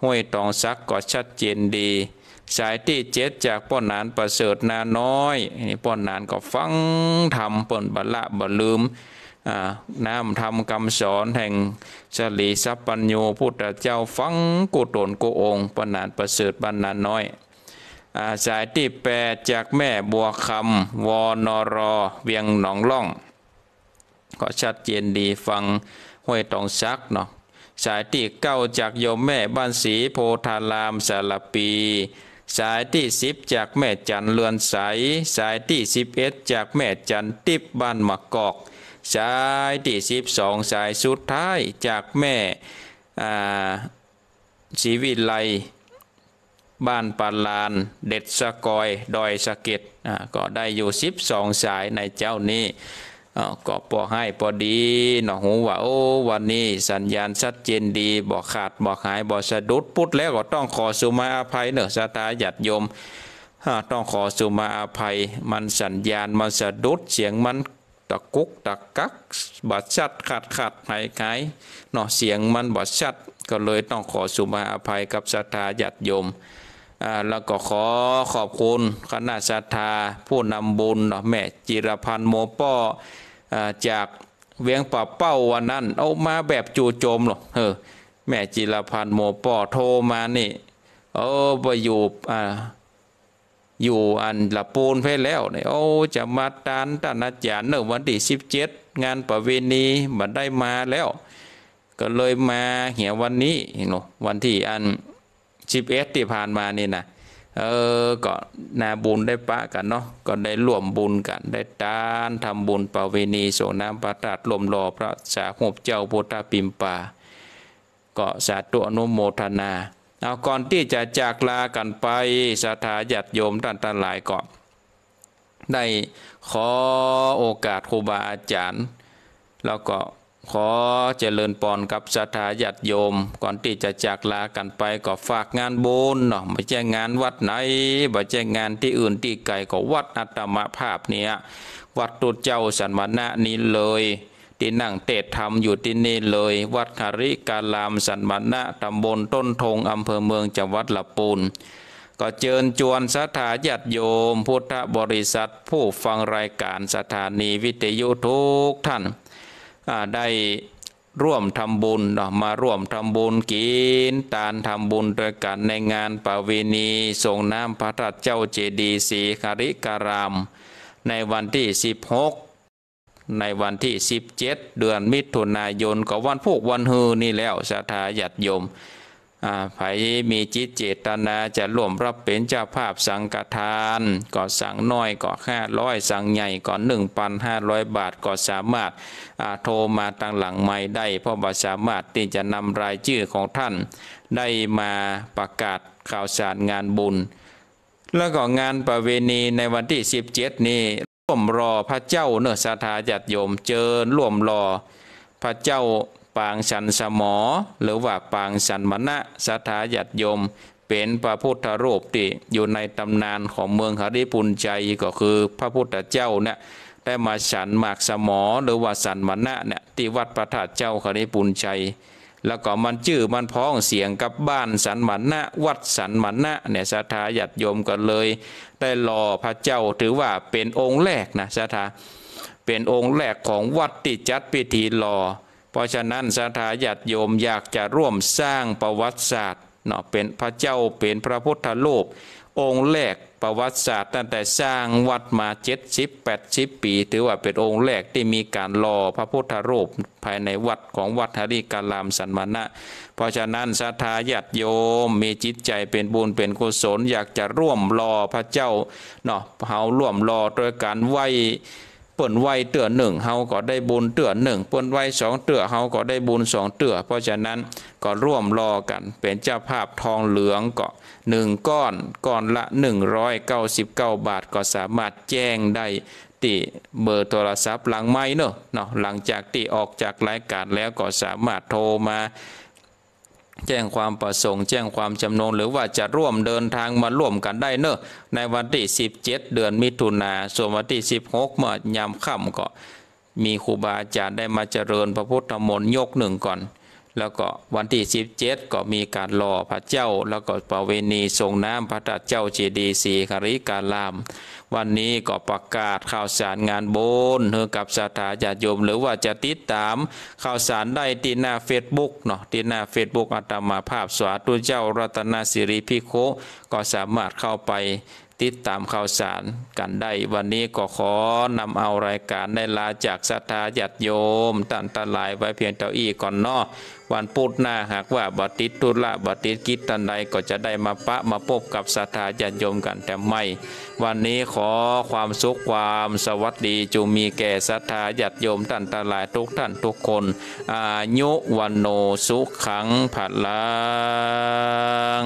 ห้วยตองซักก็ชัดเจนดี สายที่เจ็ดจากป้อนนานประเสริฐนาน้อยนี่ป้อนนานก็ฟังทำเปิ่นบัละบัลืม น้ำทำคำสอนแห่งชลีสัพปัญโยพุทธเจ้าฟังกุตนกุองปนานประเสริฐบรรณาน้อยอาสายที่แปดจากแม่บัวคำวนรเวียงหนองล่อง ก็ชัดเจนดีฟังห้วยตองซักเนาะสายที่เก้าจากโยมแม่บ้านศรีโพธารามสารปี สายที่สิบจากแม่จันเลือนใส สายที่สิบเอ็ดจากแม่จันติบบ้านมะกอก สายที่สิบสองสายสุดท้ายจากแม่ศรีวิไลบ้านปาลาน เด็ดสะกอย ดอยสะเก็ดก็ได้อยู่สิบสองสายในเจ้านี้ก็พอให้พอดีหนอหูว่าโอ้วันนี้สัญญาณชัดเจนดีบอกขาดบอกหายบอกสะดุดพุดแล้วก็ต้องขอสุมาอภัยเนอะสตาหยัดยมต้องขอสุมาอภัย มันสัญญาณมันสะดุดเสียงมัน ตะกุกตะกักบอดชัดขาดขาดหายหายเนาะเสียงมันบอดชัดก็เลยต้องขอสุมาอภัยกับสตาหยัดโยมแล้วก็ขอขอบคุณคณะศรัทธาผู้นำบุญเนาะแม่จิรพันธ์โมป้อจากเวียงป่าเป้าวันนั้น เอามาแบบจู่โจมหรอเออแม่จิรพันธ์โมป้อโทรมานี่เออไปอยู่อ่า อยู่อันละปูนไปแล้วเนี่ยโอ้จะมาตานตานอาจารย์เนวันที่สิบเจ็ดงานประเวณีบันได้มาแล้ว ก็เลยมาเหี่ยวันนี้เนาะวันที่อันสิบเอ็ดที่ผ่านมานี่นะเออก็นาบุญได้ปะกันเนาะก็ได้ร่วมบุญกันได้ตานทำบุญประเวณีส่งน้ำประทัดลมรอพระสาหบเจ้าพุทธปิมปาก็สาธุอนุโมทนา เอาก่อนที่จะจากลากันไปสถาญาติโยมท่านทั้งหลายก็ได้ขอโอกาสครูบาอาจารย์ แล้วก็ขอเจริญปอนกับสถาญาติโยม ก่อนที่จะจากลากันไปก็ฝากงานบุญเนาะไม่ใช่งานวัดไหนไม่ใช่งานที่อื่นที่ไกลก็วัดอัตมภาพเนี่ยวัดตุเจ้าสันมณะนี้เลย ที่นั่งเตดธรรมอยู่ที่นี่เลย วัดคาริกาลามสันมณะตำบลต้นทงอำเภอเมืองจังหวัดละปูนก็เชิญจวนสถาญาติโยม พุทธบริษัท ผู้ฟังรายการสถานีวิทยุทุกท่านได้ร่วมทำบุญมาร่วมทำบุญกินตานทำบุญด้วยกันในงานปวีณีส่งน้ำพระธาตุเจ้าเจดีย์ศรีคาริการาม ในวันที่ 16 ในวันที่ 17 เดือนมิถุนายนก็วันพวกวันฮือนี่แล้วสถาญาติโยมใครมีจิตเจตนาจะร่วมรับเป็นเจ้าภาพสังฆทานก็สั่งน้อยก็ห้าร้อยสั่งใหญ่ก็หนึ่งพันห้าร้อยบาทก็สามารถโทรมาตั้งหลังไม่ได้ เพราะว่าสามารถที่จะนำรายชื่อของท่าน ได้มาประกาศข่าวสารงานบุญ แล้วก็งานประเวณีในวันที่ 17 นี้ ร่วมรอพระเจ้าเนื้อสถาจัดโยมเจอร่วมรอ พระเจ้าปางสันสมอ หรือว่าปางสันมณะสถาญาติโยม เป็นพระพุทธรูปที่อยู่ในตำนานของเมืองหริปุนใจก็คือพระพุทธเจ้าเนี่ยได้มาฉันหมากสมอหรือว่าสันมณะเนี่ยที่วัดพระธาตุเจ้าหริปุนใจ แล้วก็มันชื่อมันพ้องเสียงกับบ้านสันมณะวัดสันมณะเนี่ยสถาญาติโยมก็เลย ได้รอพระเจ้าถือว่าเป็นองค์แรกนะสถาเป็นองค์แรกของวัดที่จัดพิธีรอ เพราะฉะนั้นสถาญาติโยมอยากจะร่วมสร้างประวัติศาสตร์เนาะเป็นพระเจ้าเป็นพระพุทธรูปองค์แรก ประวัติศาสตร์ตั้งแต่สร้างวัดมาเจ็ดสิบแปดสิบปี ถือว่าเป็นองค์แรกที่มีการรอพระพุทธรูปภายในวัดของวัดธริกาลามสันมานะเพราะฉะนั้นศรัทธาญาติโยมมีจิตใจเป็นบุญเป็นกุศล อยากจะร่วมรอพระเจ้าเนาะเฮาร่วมรอโดยการไหว เปิ่นไวเตือหนึ่งเฮาก็ได้บุญเตือหนึ่งเปิ่นไวสองเตือเฮาก็ได้บุญสองเตือเพราะฉะนั้นก็ร่วมรอกันเป็นเจ้าภาพทองเหลืองก็หนึ่งก้อนก้อนละหนึ่งร้อยเก้าสิบเก้าบาทก็สามารถแจ้งได้ที่เบอร์โทรศัพท์หลังไม้เนอะเนาะหลังจากที่ออกจากรายการแล้วก็สามารถโทรมา แจ้งความประสงค์ แจ้งความจำนงหรือว่าจะร่วมเดินทางมาร่วมกันได้เนอะในวันที่ 17 เดือนมิถุนาส่วนวันที่ 16 เมื่อยามค่ำก็มีครูบาอาจารย์ได้มาเจริญพระพุทธมนต์ยกหนึ่งก่อน แล้วก็วันที่ 17 ก็มีการหล่อพระเจ้า แล้วก็ประเวณีสรงน้ำพระธาตุเจ้าเจดีย์ศรีคาริการาม วันนี้ก็ประกาศข่าวสารงานบุญหื้อกับศรัทธาญาติโยม หรือว่าจะติดตามข่าวสารได้ที่หน้าเฟซบุ๊กเนาะที่หน้าเฟซบุ๊กอาตมาภาพสวาธุเจ้ารัตนสิริพิโคก็สามารถเข้าไปติดตามข่าวสารกันได้ วันนี้ก็ขอนำเอารายการได้ลาจากศรัทธาญาติโยมตันตลายไว้เพียงเท่าอี้ก่อนเนอ วันพุธหน้าหากว่าบัติดตุละบัติกิจตันใดก็จะได้มาปะมาพบกับศรัทธาญาติโยมกันแต่ไม่ วันนี้ขอความสุขความสวัสดีจูมีแก่ศรัทธาญาติโยมท่านตลายทุกท่านทุกคน อายุวันโนสุขังพลัง